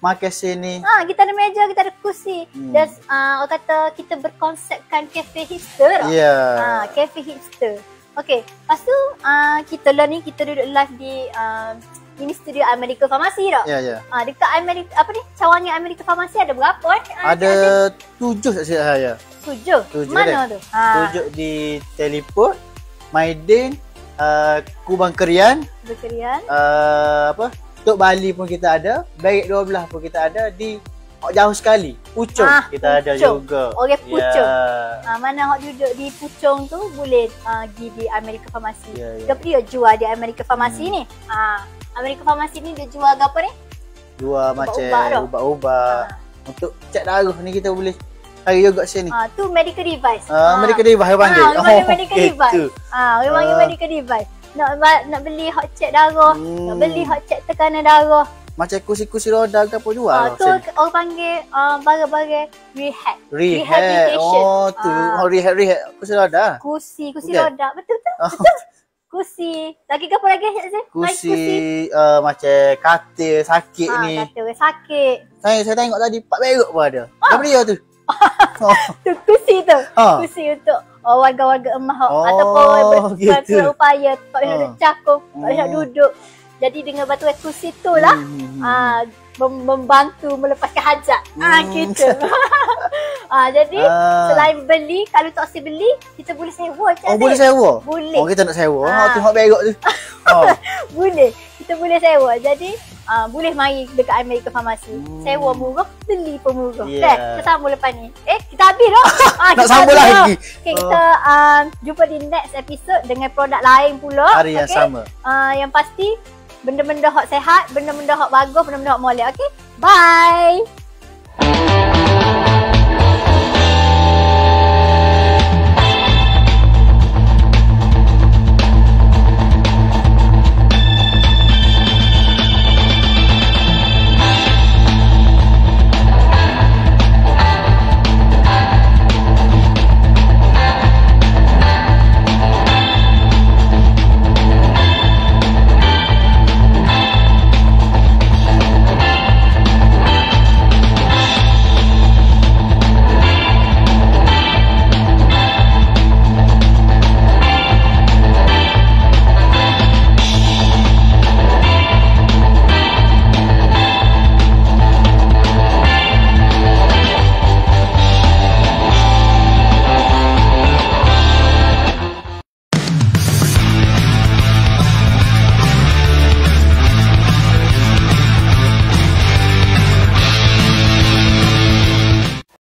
makan sini. Ha, kita ada meja, kita ada kursi. Hmm. Dan uh, orang kata kita berkonsepkan cafe hipster. Ya. Ha, cafe hipster. Okey, lepas tu uh, kita lah ni kita duduk live di uh, ini studio America Pharmacy tau. Ya ya. Ah, dekat Amerika apa ni? Cawangan Amerika Pharmacy ada berapa eh? Ah, Ada tujuh tak silap saya. Tujuh. tujuh Mana tu? Ha. Tujuh di Teleport, Maiden, uh, Kubang Kerian, Berkerian. uh, apa? Tok Bali pun kita ada, Baik 12 pun kita ada di oh, jauh sekali. Pucung Ah, kita ada Puchong. juga. Orang Puchong. Ya. Ah, mana hok duduk di Puchong tu boleh uh, pergi di Amerika Pharmacy. Ya, ya. Dia dia jual di Amerika Pharmacy Hmm. ni. Ah, Amerika Pharmacy ni dia jual apa ni? Dua Ubat-ubat macam ubat-ubat. Untuk cek darah ni kita boleh cari juga sini. Ah, tu medical device. Ah, mereka dia bahaya panggil. Ah, orang panggil medical gitu. device. Ah, orang panggil Ah. medical device. Nak nak beli hot check darah, Hmm. nak beli hot check tekanan darah. Macam kursi-kursi roda ke apa jual. Ah, tu sini. orang panggil uh, barang-barang rehab. Rehab. rehabilitation. Oh, tu. Ah. Oh, rehab rehab kursi roda. Kursi, kursi Bukan? roda. Betul tu? Oh. Kursi. Lagi ke apa lagi? Lagi Kursi uh, macam katil sakit Ah, ni. orang sakit. Saya saya tengok tadi Pak Berok pun ada. Dah beli tu. Oh. Tu kursi tu. Ah. Kursi untuk uh, warga-warga emah Oh, ataupun gitu. berupaya tak boleh Ah. nak cakung, tak boleh nak Oh. duduk. Jadi dengan batu kursi tu lah Hmm. ah, mem- membantu melepaskan hajat. Ah Hmm. gitu. ah jadi Ah. selain beli kalau tak sempat beli kita boleh sewa Oh, boleh sewa? Boleh. Oh, kita nak sewa. Ah. Oh, tengok Berok tu. Oh. Boleh. Kita boleh sewa. Jadi uh, boleh mari dekat Amerika Farmasi. Hmm. Sewa murah, beli pun murah. Yeah. Okay, kita sambung lepas ni. Eh, kita habis dah. ah, Nak sambung lagi. Okay, kita uh, jumpa di next episode dengan produk lain pula. Hari yang okay. sama. Uh, yang pasti, benda-benda hot sehat, benda-benda hot bagus, benda-benda hot molek. Okay, bye.